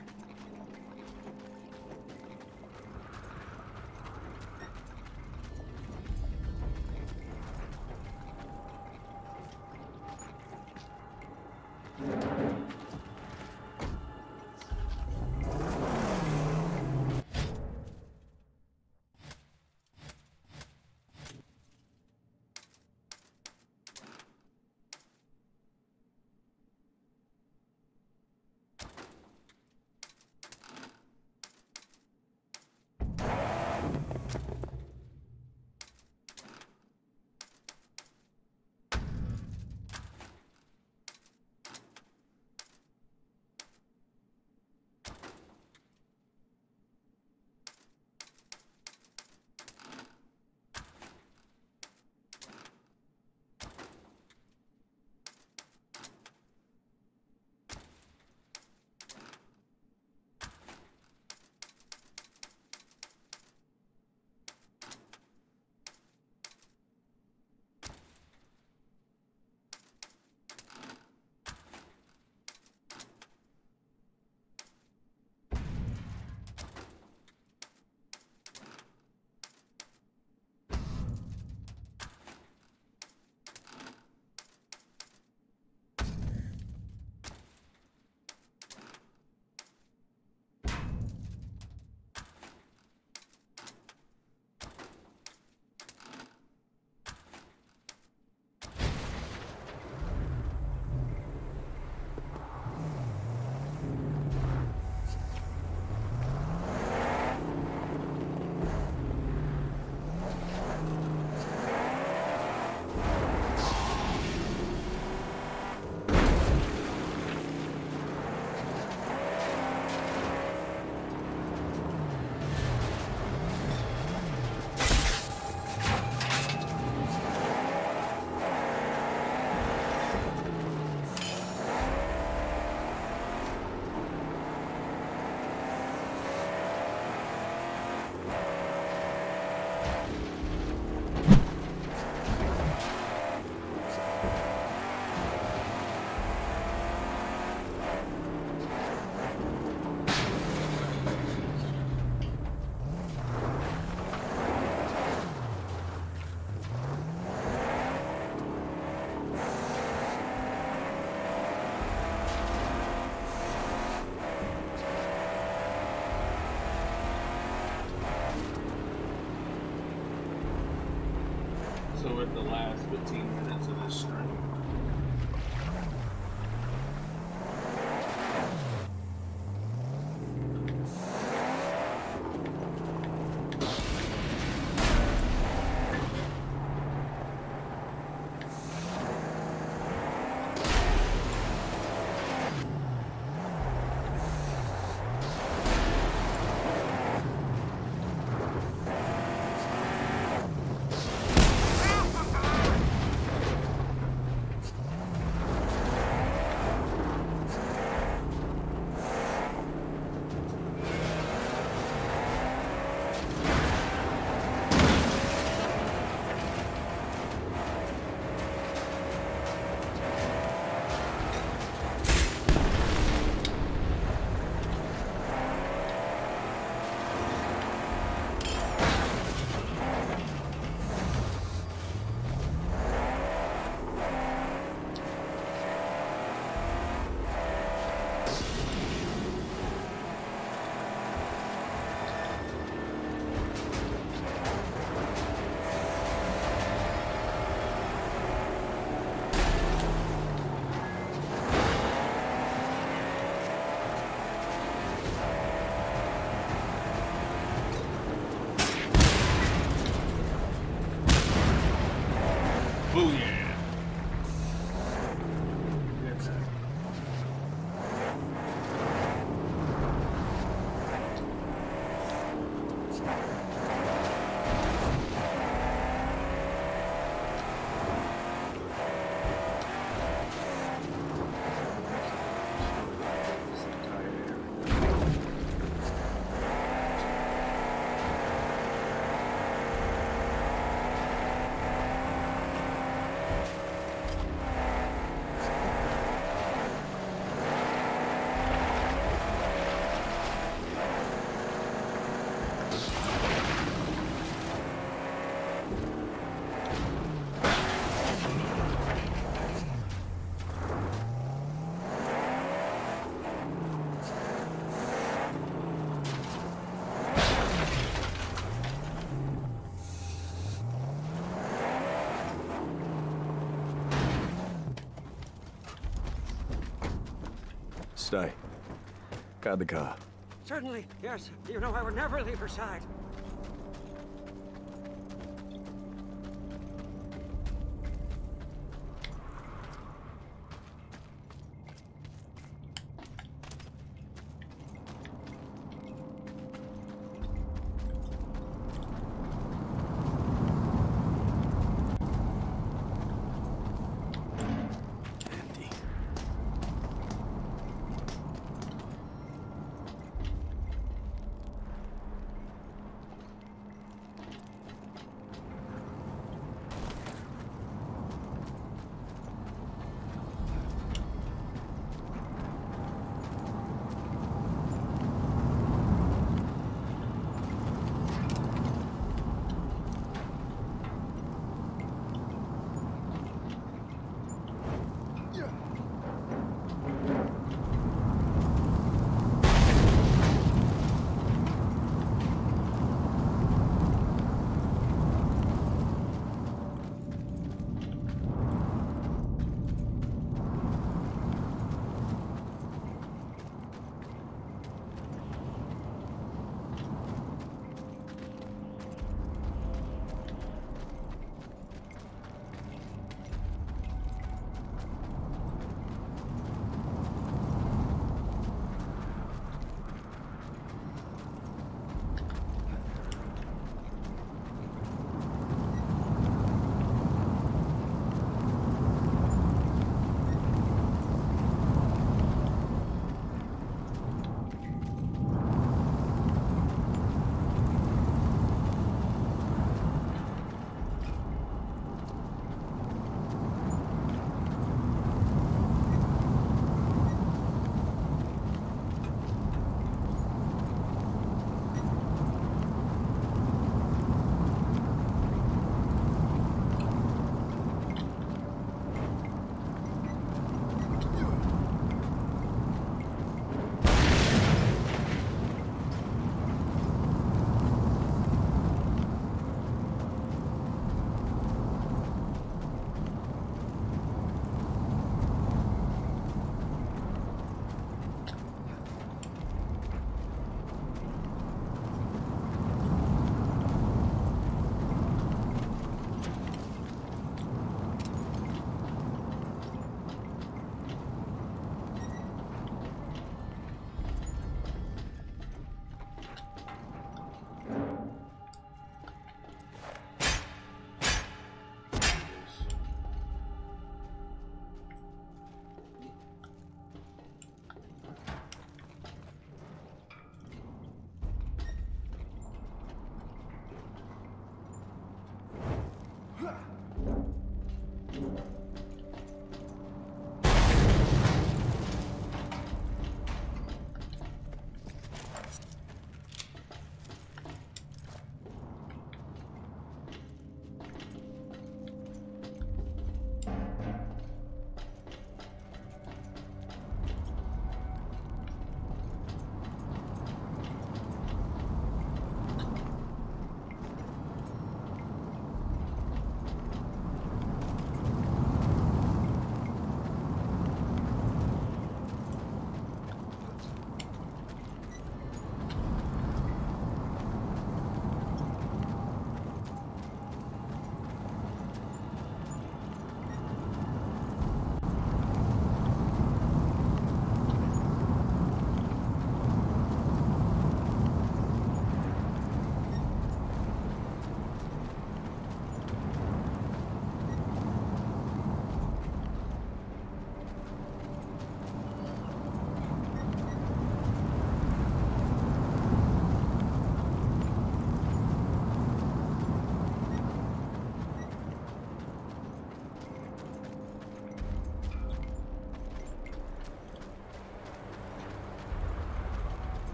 E: Guide the car.
C: Certainly, yes. You know I would never leave her side.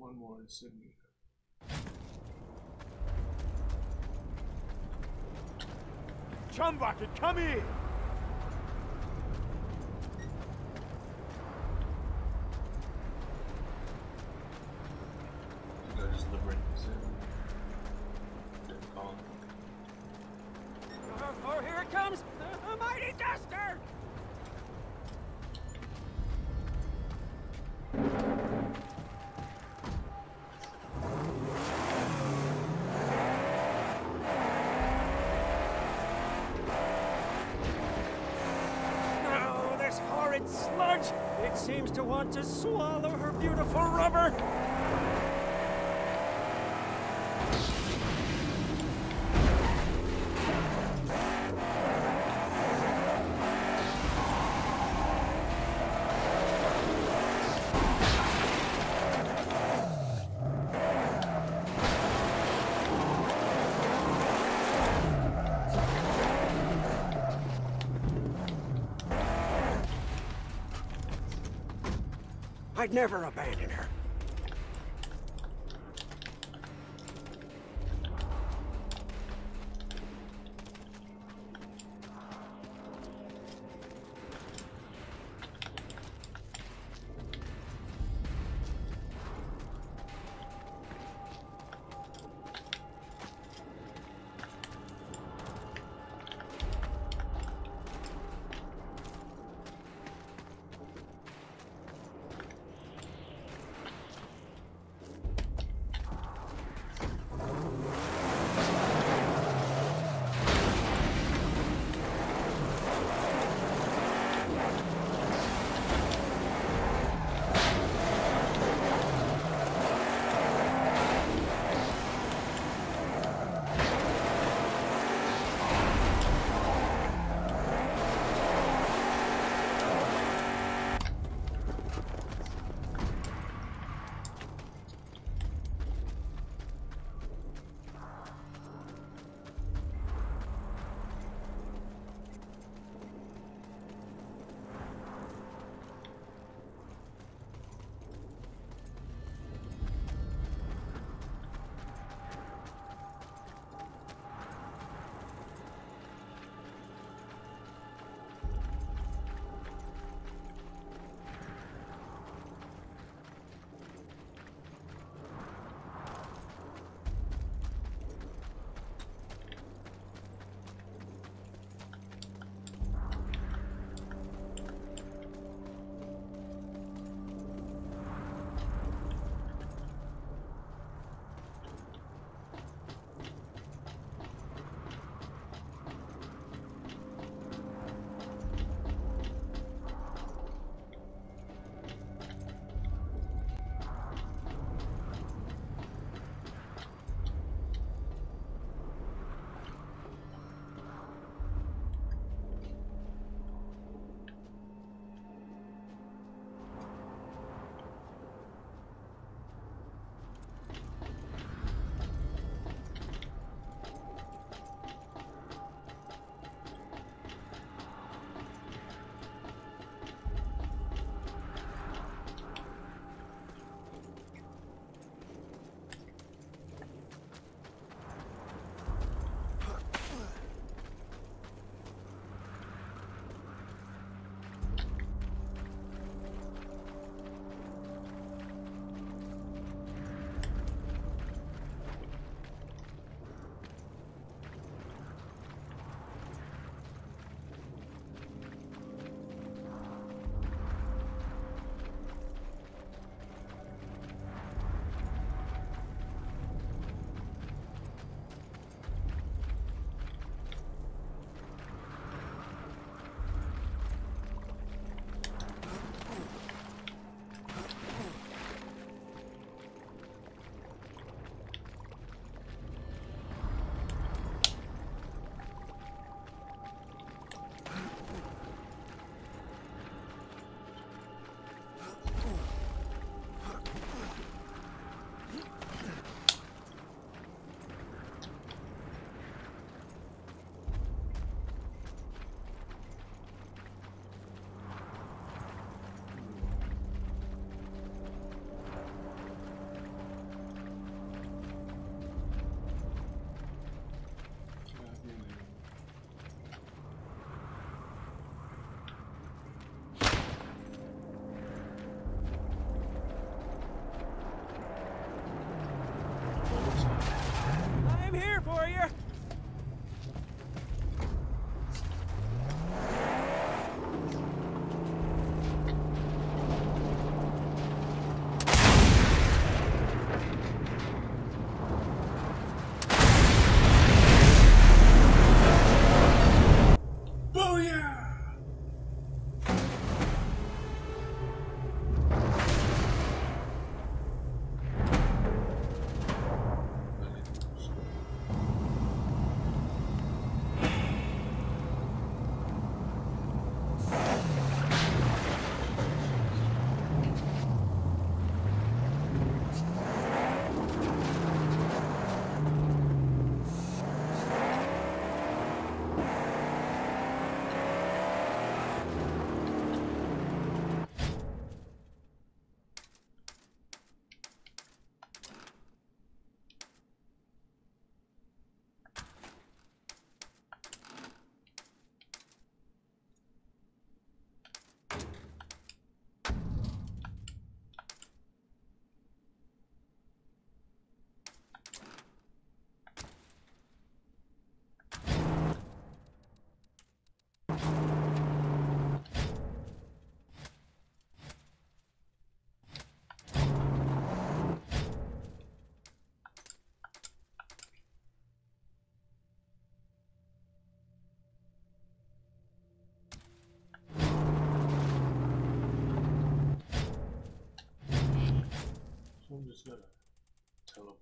A: One more insignia.
S: Chumbucket, come here!
L: delivering his They call it.
C: Oh, oh, here it comes! The, the mighty duster! Oh, this horrid sludge! It seems to want to swallow her beautiful rubber! I'd never abandon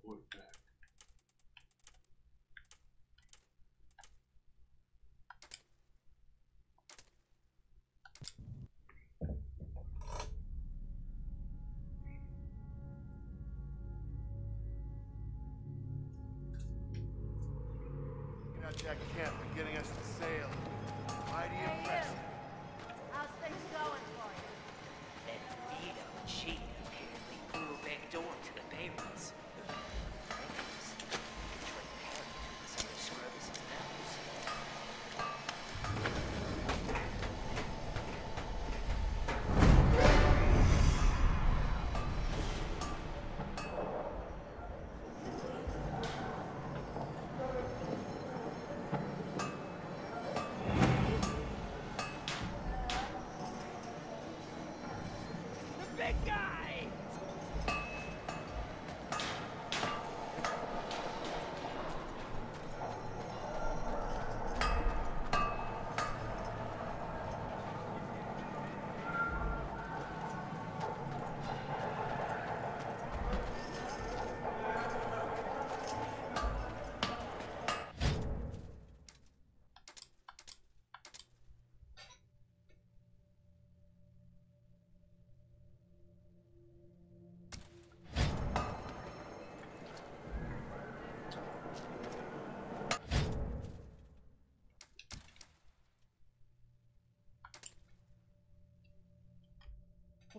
A: teleport back.
B: Taking out that camp and getting us to sail. Mighty impressive.
D: How's things going for you?
L: That Vito cheat apparently blew a back door to the barrels.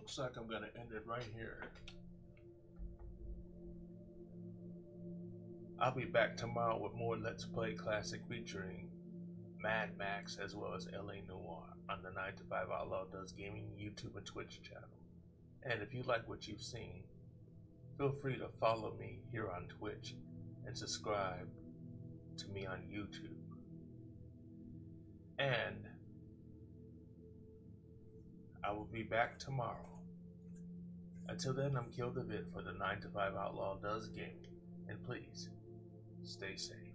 A: Looks like I'm gonna end it right here. I'll be back tomorrow with more Let's Play Classic featuring Mad Max as well as LA Noire on the 9 to 5 Outlaw Does Gaming YouTube and Twitch channel. And if you like what you've seen, feel free to follow me here on Twitch and subscribe to me on YouTube. Back tomorrow. Until then, I'm Kill the Vid for the 9 to 5 Outlaw Does Gaming. And please, stay safe.